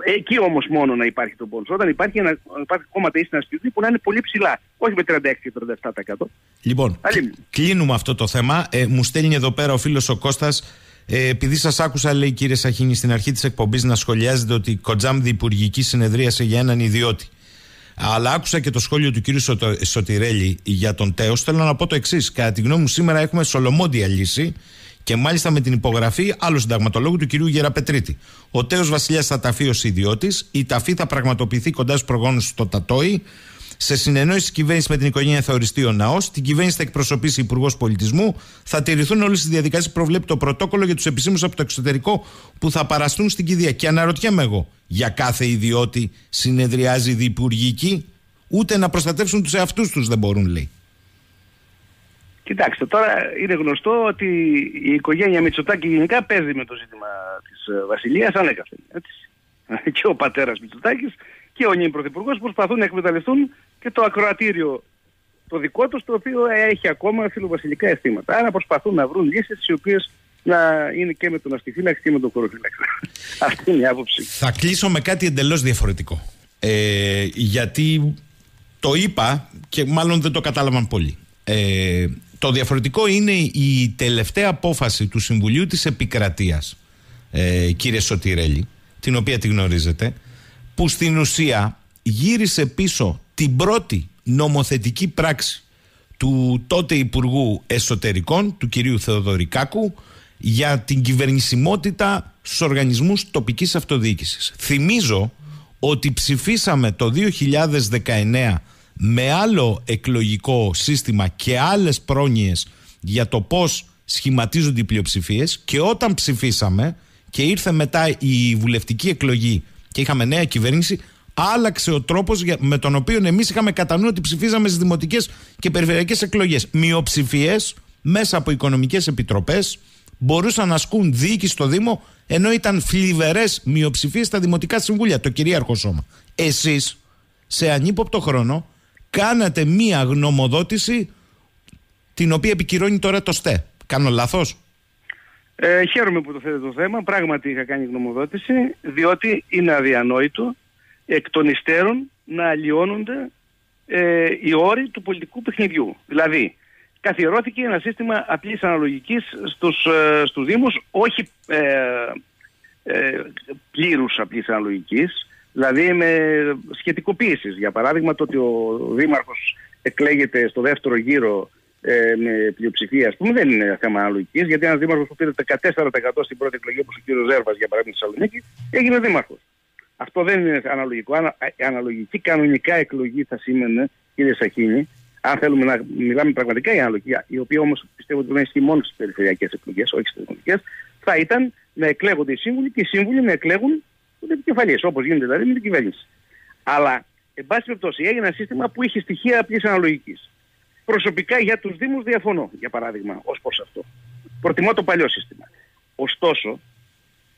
Εκεί όμως μόνο να υπάρχει το πόνος. Όταν υπάρχει, ένα, υπάρχει κόμματα ή συνασπισμή που να είναι πολύ ψηλά. Όχι με 36 37%. Λοιπόν, κλείνουμε αυτό το θέμα. Ε, μου στέλνει εδώ πέρα ο φίλος ο Κώστας ε, επειδή σας άκουσα, λέει κύριε Σαχίνη, στην αρχή της εκπομπής να σχολιάζετε ότι η Κοτζάμ διυπουργική συνεδρίασε για έναν ιδιώτη. Αλλά άκουσα και το σχόλιο του κύριου Σωτηρέλη για τον Τέος. Θέλω να πω το εξής. Κατά τη γνώμη μου, σήμερα έχουμε σολομόντια λύση και μάλιστα με την υπογραφή άλλου συνταγματολόγου του κυρίου Γεραπετρίτη. Ο Τέος Βασιλιάς θα ταφεί ως ιδιώτης. Η ταφή θα πραγματοποιηθεί κοντά στους προγόνους στο Τατόι. Σε συνεννόηση της κυβέρνησης με την οικογένεια θα οριστεί ο ναός. Την κυβέρνηση θα εκπροσωπήσει Υπουργός Πολιτισμού. Θα τηρηθούν όλες οι διαδικασίε που προβλέπει το πρωτόκολλο για τους επισήμους από το εξωτερικό που θα παραστούν στην κηδεία. Και αναρωτιέμαι εγώ, για κάθε ιδιώτη συνεδριάζει διπουργική, ούτε να προστατεύσουν τους εαυτούς τους δεν μπορούν, λέει. Κοιτάξτε, τώρα είναι γνωστό ότι η οικογένεια Μητσοτάκη γενικά παίζει με το ζήτημα της ε, Βασιλείας ανέκαθεν. Και ο πατέρας Μητσοτάκης και ο νυν Πρωθυπουργός προσπαθούν να εκμεταλλευτούν και το ακροατήριο το δικό τους, το οποίο έχει ακόμα φιλοβασιλικά αισθήματα. Άρα προσπαθούν να βρουν λύσεις οι οποίες να είναι και με τον αστιφύλαξη και με τον χωροφύλαξη. Αυτή είναι η άποψη. Θα κλείσω με κάτι εντελώς διαφορετικό. Ε, γιατί το είπα και μάλλον δεν το κατάλαβαν πολύ. Ε, το διαφορετικό είναι η τελευταία απόφαση του Συμβουλίου της Επικρατείας, ε, κύριε Σωτηρέλη, την οποία τη γνωρίζετε, που στην ουσία γύρισε πίσω την πρώτη νομοθετική πράξη του τότε Υπουργού Εσωτερικών, του κυρίου Θεοδωρικάκου, για την κυβερνησιμότητα στους οργανισμούς τοπικής αυτοδιοίκησης. Θυμίζω ότι ψηφίσαμε το 2019 με άλλο εκλογικό σύστημα και άλλες πρόνοιες για το πώς σχηματίζονται οι πλειοψηφίες και όταν ψηφίσαμε και ήρθε μετά η βουλευτική εκλογή και είχαμε νέα κυβέρνηση, άλλαξε ο τρόπος με τον οποίο εμείς είχαμε κατά νου ότι ψηφίζαμε στις δημοτικές και περιφερειακές εκλογές. Μειοψηφίες μέσα από οικονομικές επιτροπές, μπορούσαν να ασκούν διοίκηση στο Δήμο, ενώ ήταν φλιβερέ μειοψηφίες στα δημοτικά συμβούλια, το κυρίαρχο σώμα. Εσείς, σε ανύποπτο χρόνο, κάνατε μία γνωμοδότηση την οποία επικυρώνει τώρα το ΣΤΕ. Κάνω λάθος; Ε, χαίρομαι που το θέλετε το θέμα. Πράγματι είχα κάνει γνωμοδότηση, διότι είναι αδιανόητο εκ των υστέρων να αλλοιώνονται ε, οι όροι του πολιτικού παιχνιδιού. Δηλαδή, καθιερώθηκε ένα σύστημα απλής αναλογικής στους, ε, στους Δήμους, όχι ε, ε, πλήρους απλής αναλογικής, δηλαδή με σχετικοποίησεις. Για παράδειγμα, το ότι ο Δήμαρχος εκλέγεται στο δεύτερο γύρο ε, με πλειοψηφία, ας πούμε, δεν είναι θέμα αναλογικής, γιατί ένας δήμαρχος που πήρε 14% στην πρώτη εκλογή, όπως ο κ. Ζέρβας, για παράδειγμα, στη Θεσσαλονίκη, έγινε δήμαρχος. Αυτό δεν είναι αναλογικό. Ανα, αναλογική κανονικά εκλογή θα σήμαινε, κύριε Σαχίνη, αν θέλουμε να μιλάμε πραγματικά για αναλογική, η οποία όμως πιστεύω ότι δεν ισχύει μόνο στις περιφερειακές εκλογές, όχι στις δημοτικέ, θα ήταν να εκλέγονται οι σύμβουλοι και οι σύμβουλοι να εκλέγουν του επικεφαλεί, όπως γίνεται δηλαδή με την κυβέρνηση. Αλλά, εν πάση περιπτώσει, έγινε ένα σύστημα που είχε στοιχεία απλή αναλογικής. Προσωπικά για τους Δήμους διαφωνώ, για παράδειγμα, ως προς αυτό. Προτιμώ το παλιό σύστημα. Ωστόσο,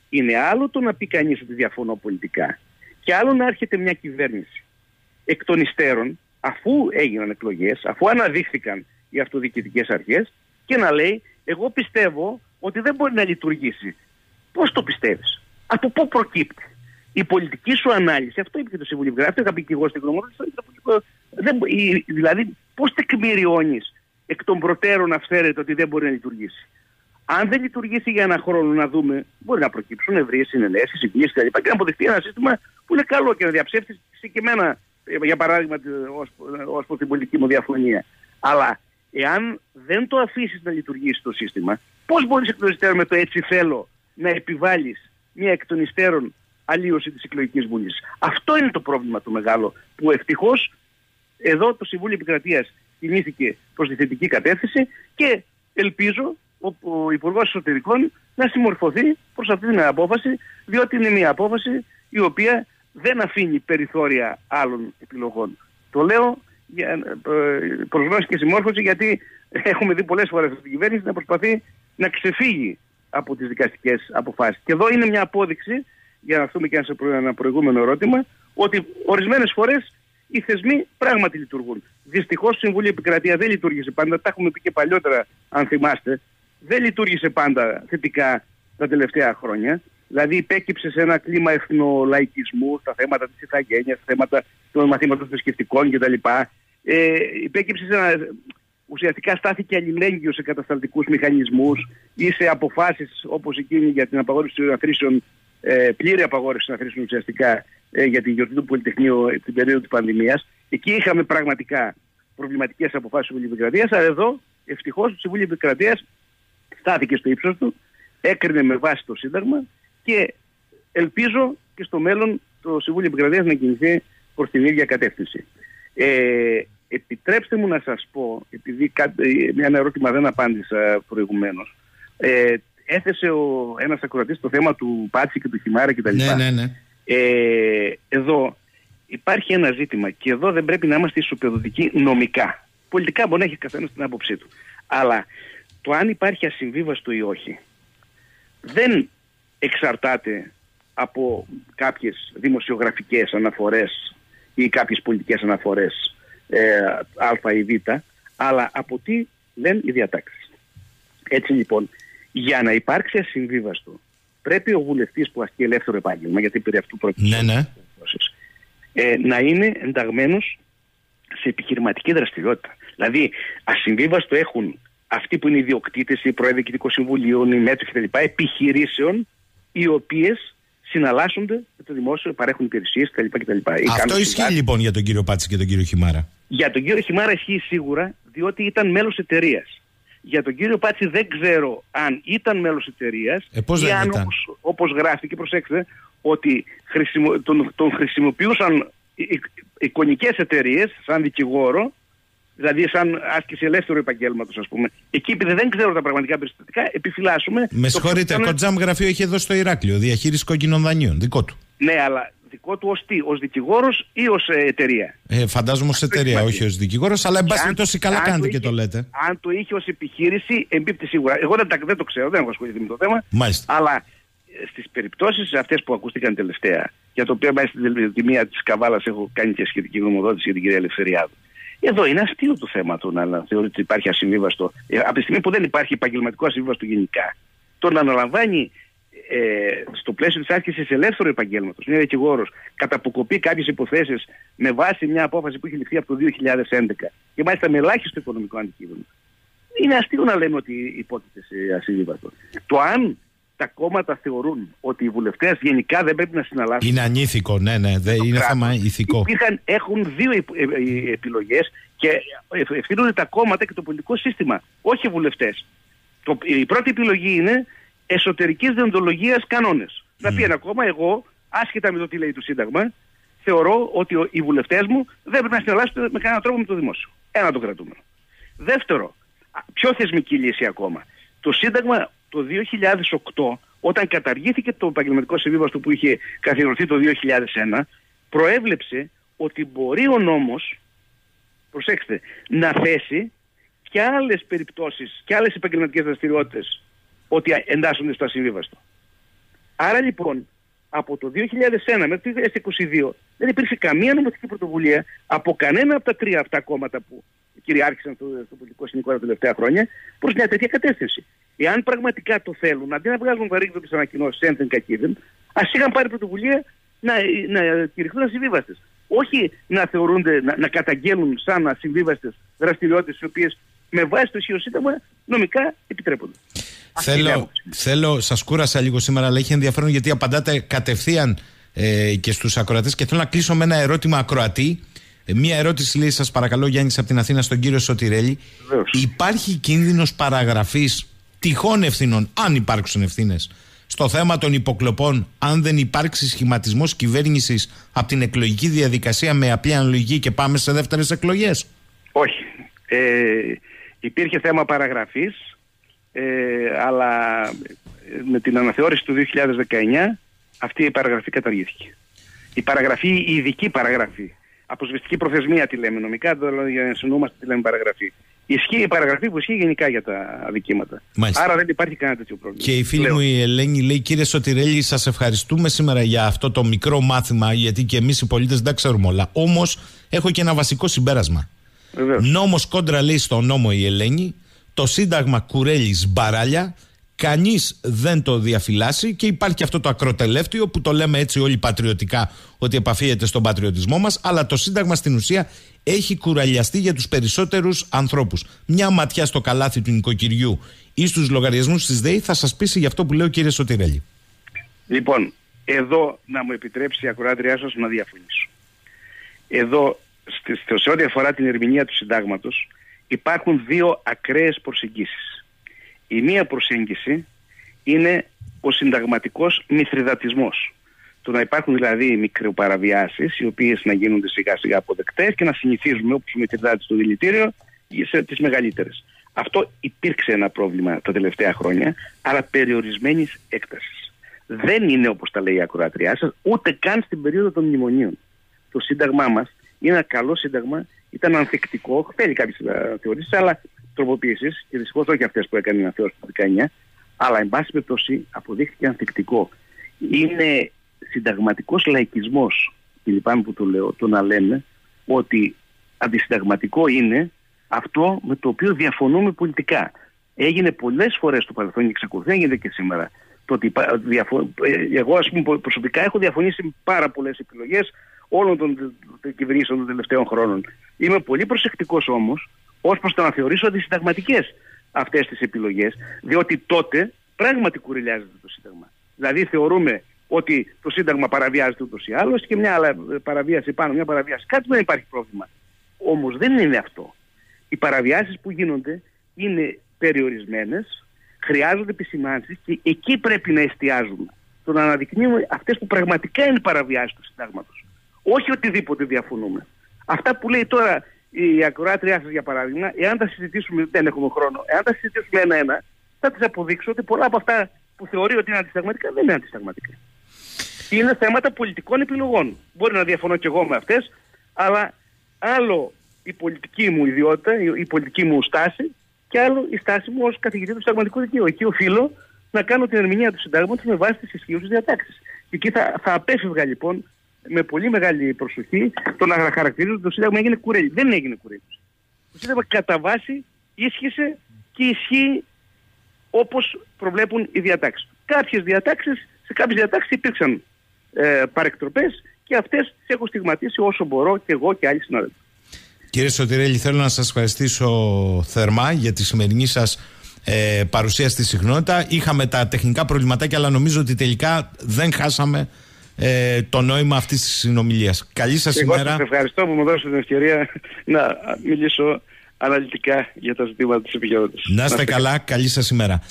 είναι άλλο το να πει κανείς ότι διαφωνώ πολιτικά και άλλο να έρχεται μια κυβέρνηση εκ των υστέρων, αφού έγιναν εκλογές, αφού αναδείχθηκαν οι αυτοδιοικητικές αρχές και να λέει: Εγώ πιστεύω ότι δεν μπορεί να λειτουργήσει. Πώς το πιστεύεις, από πού προκύπτει; Η πολιτική σου ανάλυση, αυτό είπε και το Συμβουλίο Αυτό είχα πει και εγώ στην γνωμότητα. Δηλαδή, πώς τεκμηριώνεις εκ των προτέρων αυθαίρετο ότι δεν μπορεί να λειτουργήσει. Αν δεν λειτουργήσει για ένα χρόνο να δούμε, μπορεί να προκύψουν ευρείες συνενέσεις, συγκλήσει κλπ. Και να αποδειχτεί ένα σύστημα που είναι καλό και να διαψεύσει και εμένα, για παράδειγμα, ως προς την πολιτική μου διαφωνία. Αλλά εάν δεν το αφήσεις να λειτουργήσει το σύστημα, πώς μπορείς εκ των υστέρων με το έτσι θέλω να επιβάλλεις μια εκ των υστέρων αλλίωση της εκλογικής βουλής. Αυτό είναι το πρόβλημα το μεγάλο που ευτυχώς εδώ το Συμβούλιο Επικρατείας κινήθηκε προς τη θετική κατεύθυνση και ελπίζω ο Υπουργός Εσωτερικών να συμμορφωθεί προς αυτή την απόφαση, διότι είναι μια απόφαση η οποία δεν αφήνει περιθώρια άλλων επιλογών. Το λέω για ε, προσγνώση και συμμόρφωση γιατί έχουμε δει πολλές φορές την κυβέρνηση να προσπαθεί να ξεφύγει από τις δικαστικές αποφάσεις. Και εδώ είναι μια απόδειξη, για να έρθουμε και σε ένα προηγούμενο ερώτημα, ότι ορισμένες φορές οι θεσμοί πράγματι λειτουργούν. Δυστυχώς το Συμβούλιο Επικρατεία δεν λειτουργήσε πάντα, τα έχουμε πει και παλιότερα αν θυμάστε, δεν λειτουργήσε πάντα θετικά τα τελευταία χρόνια. Δηλαδή υπέκυψε σε ένα κλίμα εθνολαϊκισμού στα θέματα της ηθαγένειας, στα θέματα των μαθήματων θρησκευτικών κτλ. Ε, υπέκυψε σε ένα, ουσιαστικά στάθηκε αλληλέγγυος σε κατασταλτικούς μηχανισμούς ή σε αποφάσεις όπως εκείνη για την απαγόρευση των αθρήσεων, ε, πλήρη απαγόρευση των αθρήσεων ουσιαστικά ε, για την γιορτή του Πολυτεχνείου ε, την περίοδο της πανδημίας. Εκεί είχαμε πραγματικά προβληματικές αποφάσεις του Συμβουλίου Επικρατείας, αλλά εδώ ευτυχώς το Συμβούλιο Επικρατείας στάθηκε στο ύψος του, έκρινε με βάση το Σύνταγμα και ελπίζω και στο μέλλον το Συμβούλιο Επικρατείας να κινηθεί προς την ίδια κατεύθυνση. Ε, επιτρέψτε μου να σας πω, επειδή ένα ερώτημα δεν απάντησα προηγουμένως, ε, έθεσε ο, ένας ακροατής το θέμα του Πάτσι και του Χιμάρα κτλ. Ναι, ναι, ναι. Ε, εδώ υπάρχει ένα ζήτημα και εδώ δεν πρέπει να είμαστε ισοπεδωτικοί νομικά. Πολιτικά μπορεί να έχει καθένας την άποψή του. Αλλά το αν υπάρχει ασυμβίβαστο ή όχι δεν εξαρτάται από κάποιες δημοσιογραφικές αναφορές ή κάποιες πολιτικές αναφορές ε, α ή β, αλλά από τι λένε οι διατάξεις. Έτσι λοιπόν, για να υπάρξει ασυμβίβαστο, πρέπει ο βουλευτής που ασκεί ελεύθερο επάγγελμα, γιατί περί αυτού πρόκειται, ναι, ναι. Ε, να είναι ενταγμένος σε επιχειρηματική δραστηριότητα. Δηλαδή, ασυμβίβαστο έχουν αυτοί που είναι ιδιοκτήτες, οι πρόεδροι διοικητικών συμβουλίων, οι μέτροι κτλ. επιχειρήσεων οι οποίες συναλλάσσονται με το δημόσιο, παρέχουν υπηρεσίες κτλ. Αυτό ισχύει λοιπόν για τον κύριο Πάτση και τον κύριο Χιμάρα. Για τον κύριο Χιμάρα ισχύει σίγουρα, διότι ήταν μέλος εταιρείας. Για τον κύριο Πάτση δεν ξέρω αν ήταν μέλος εταιρείας ε, ή αν όπως γράφει και προσέξτε ότι χρησιμο, τον, τον χρησιμοποιούσαν εικονικές εταιρείες σαν δικηγόρο δηλαδή σαν άσκηση ελεύθερου επαγγέλματος, ας πούμε. Εκεί, επειδή δεν ξέρω τα πραγματικά περιστατικά, επιφυλάσσουμε. Με συγχωρείτε, το κοντζάμ γραφείο έχει εδώ στο Ηράκλειο, διαχείριση κόκκινων δανείων, δικό του. Ναι, αλλά δικό του ως τι, ως δικηγόρος ή ως ε, εταιρεία. Ε, φαντάζομαι ως εταιρεία, όχι ως δικηγόρος, αλλά εν πάση περιπτώσει καλά κάνετε και το λέτε. Αν το είχε ως επιχείρηση, εμπίπτει σίγουρα. Εγώ δεν, δεν το ξέρω, δεν έχω ασχοληθεί με το θέμα. Μάλιστα. Αλλά ε, στις περιπτώσεις αυτές που ακούστηκαν τελευταία, για το οποίο μέσα στην τιμία της Καβάλας έχω κάνει και σχετική γνωμοδότηση για την κυρία Ελευθεριάδου. Εδώ είναι αστείο το θέμα του να θεωρείται ότι υπάρχει ασυμβίβαστο. Ε, από τη στιγμή που δεν υπάρχει επαγγελματικό ασυμβίβαστο γενικά, το να αναλαμβάνει ε, στο πλαίσιο της άσκησης ελεύθερου επαγγέλματος, μια δικηγόρος, κατά αποκοπή κάποιες υποθέσεις με βάση μια απόφαση που έχει ληφθεί από το 2011 και μάλιστα με ελάχιστο οικονομικό αντικείμενο. Είναι αστείο να λέμε ότι υπόκειται σε ασύμβατο. Το αν τα κόμματα θεωρούν ότι οι βουλευτές γενικά δεν πρέπει να συναλλάσσουν. Είναι ανήθικο, ναι, ναι. Δεν είναι θέμα ηθικό. Υπήρχαν, έχουν δύο ε, ε, επιλογές και ευθύνονται τα κόμματα και το πολιτικό σύστημα, όχι οι βουλευτές. Η πρώτη επιλογή είναι εσωτερικής διοντολογίας κανόνες. Mm. Να πει ένα κόμμα, εγώ, άσχετα με το τι λέει το Σύνταγμα, θεωρώ ότι οι βουλευτές μου δεν πρέπει να συνεργάσουν με κανέναν τρόπο με το δημόσιο. Ένα το κρατούμενο. Δεύτερο, πιο θεσμική λύση ακόμα. Το Σύνταγμα το 2008, όταν καταργήθηκε το επαγγελματικό συμβίβαστο που είχε καθιερωθεί το 2001, προέβλεψε ότι μπορεί ο νόμος, προσέξτε, να θέσει και άλλες περιπτώσεις και άλλες επαγγελματικές δραστηριότητες ότι εντάσσονται στο ασυμβίβαστο. Άρα λοιπόν από το 2001 μέχρι το 2022 δεν υπήρξε καμία νομοθετική πρωτοβουλία από κανένα από τα τρία αυτά κόμματα που κυριάρχησαν στο, στο πολιτικό σκηνικό τα τελευταία χρόνια προς μια τέτοια κατεύθυνση. Εάν πραγματικά το θέλουν, αντί να βγάλουν βαρύγδο τις ανακοινώσεις ένθεν κακίδεν, ας είχαν πάρει πρωτοβουλία να, να κηρυχθούν ασυμβίβαστες. Όχι να θεωρούνται, να, να καταγγέλουν σαν ασυμβίβαστες δραστηριότητες οι οποίες με βάση το ισχυρό σύνταγμα νομικά επιτρέπονται. Θέλω, θέλω, σας κούρασα λίγο σήμερα, αλλά έχει ενδιαφέρον γιατί απαντάτε κατευθείαν ε, και στους ακροατές και θέλω να κλείσω με ένα ερώτημα ακροατή. Ε, μία ερώτηση λέει σας παρακαλώ Γιάννης από την Αθήνα στον κύριο Σωτηρέλη. Υπάρχει κίνδυνος παραγραφής τυχόν ευθύνων, αν υπάρξουν ευθύνες, στο θέμα των υποκλοπών, αν δεν υπάρξει σχηματισμός κυβέρνησης από την εκλογική διαδικασία με απλή αναλογική και πάμε σε δεύτερες εκλογές; Όχι. Ε, υπήρχε θέμα παραγραφής ε, αλλά ε, με την αναθεώρηση του 2019 αυτή η παραγραφή καταργήθηκε. Η παραγραφή, η ειδική παραγραφή. Αποσβεστική προθεσμία τη λέμε νομικά, δηλαδή για να συνομαστε τη λέμε παραγραφή. Ισχύει η παραγραφή που ισχύει γενικά για τα αδικήματα. Μάλιστα. Άρα δεν υπάρχει κανένα τέτοιο πρόβλημα. Και η φίλη μου η Ελένη λέει: Κύριε Σωτηρέλη, σας ευχαριστούμε σήμερα για αυτό το μικρό μάθημα, γιατί και εμείς οι πολίτες δεν τα ξέρουμε όλα. Όμως έχω και ένα βασικό συμπέρασμα. Νόμος κόντρα λέει στο νόμο η Ελένη, το Σύνταγμα κουρέλει μπαράλια, κανείς δεν το διαφυλάσσει και υπάρχει αυτό το ακροτελεύτιο που το λέμε έτσι όλοι πατριωτικά ότι επαφίεται στον πατριωτισμό μας, αλλά το Σύνταγμα στην ουσία έχει κουραλιαστεί για τους περισσότερους ανθρώπους. Μια ματιά στο καλάθι του νοικοκυριού ή στους λογαριασμούς της ΔΕΗ θα σας πείσει για αυτό που λέει ο κύριε Σωτηρέλη. Λοιπόν, εδώ να μου επιτρέψει η ακροάτριά σας να διαφωνήσω. Εδώ, σε ό,τι αφορά την ερμηνεία του συντάγματος, υπάρχουν δύο ακραίες προσεγγίσεις. Η μία προσέγγιση είναι ο συνταγματικός μυθριδατισμός. Το να υπάρχουν δηλαδή μικροπαραβιάσεις οι οποίες να γίνονται σιγά σιγά αποδεκτές και να συνηθίζουμε όπως ο μυθριδάτης στο δηλητήριο σε τις μεγαλύτερες. Αυτό υπήρξε ένα πρόβλημα τα τελευταία χρόνια, αλλά περιορισμένης έκτασης. Δεν είναι όπως τα λέει η ακροατριά σας, ούτε καν στην περίοδο των μνημονίων. Το σύνταγμά μας είναι ένα καλό σύνταγμα ήταν ανθεκτικό, θέλει κάποιε θεωρήσει, αλλά τροποποιήσει, και δυστυχώς όχι αυτές που έκανε η αναθεώρηση το 19, αλλά εν πάση περιπτώσει αποδείχθηκε ανθεκτικό. Είναι συνταγματικός λαϊκισμός, και λυπάμαι που το λέω, το να λέμε ότι αντισυνταγματικό είναι αυτό με το οποίο διαφωνούμε πολιτικά. Έγινε πολλές φορές στο παρελθόν και εξακολουθεί να γίνεται και σήμερα. Το ότι διαφο... Ε, εγώ, ας πούμε, προσωπικά έχω διαφωνήσει με πάρα πολλές επιλογές όλων των κυβερνήσεων των τελευταίων χρόνων. Είμαι πολύ προσεκτικός όμως ως προς το να θεωρήσω αντισυνταγματικές αυτές τις επιλογές, διότι τότε πράγματι κουριλιάζεται το Σύνταγμα. Δηλαδή θεωρούμε ότι το Σύνταγμα παραβιάζεται ούτως ή άλλως και μια άλλη παραβίαση πάνω, μια παραβίαση κάτω δεν υπάρχει πρόβλημα. Όμως δεν είναι αυτό. Οι παραβιάσεις που γίνονται είναι περιορισμένες, χρειάζονται επισημάνσεις και εκεί πρέπει να εστιάζουμε. Το να αναδεικνύουμε αυτές που πραγματικά είναι παραβιάσεις του Συντάγματος. Όχι οτιδήποτε διαφωνούμε. Αυτά που λέει τώρα η ακροάτριά σας, για παράδειγμα, εάν τα συζητήσουμε, δεν έχουμε χρόνο, εάν τα συζητήσουμε ένα-ένα, θα τη αποδείξω ότι πολλά από αυτά που θεωρεί ότι είναι αντισταγματικά δεν είναι αντισταγματικά. Είναι θέματα πολιτικών επιλογών. Μπορεί να διαφωνώ και εγώ με αυτές, αλλά άλλο η πολιτική μου ιδιότητα, η πολιτική μου στάση και άλλο η στάση μου ως καθηγητή του συνταγματικού δικαίου. Εκεί οφείλω να κάνω την ερμηνεία του συντάγματος με βάση τις ισχύουσες διατάξεις. Και εκεί θα, θα απέφευγα λοιπόν με πολύ μεγάλη προσοχή το να χαρακτηρίζω ότι το Σύνταγμα έγινε κουρέλι. Δεν έγινε κουρέλι. Το Σύνταγμα κατά βάση ίσχυσε και ισχύει όπως προβλέπουν οι διατάξεις. Κάποιες διατάξεις, σε κάποιες διατάξεις υπήρξαν ε, παρεκτροπές και αυτές τις έχω στιγματίσει όσο μπορώ και εγώ και άλλοι συνάδελφοι. Κύριε Σωτηρέλη, θέλω να σας ευχαριστήσω θερμά για τη σημερινή σας ε, παρουσία στη συχνότητα. Είχαμε τα τεχνικά προβληματάκια, αλλά νομίζω ότι τελικά δεν χάσαμε ε, το νόημα αυτής της συνομιλίας. Καλή σας ημέρα. Εγώ σας ευχαριστώ που μου δώσετε την ευκαιρία να μιλήσω αναλυτικά για τα ζητήματα της επικαιρότητας. Να είστε καλά, καλή σας ημέρα.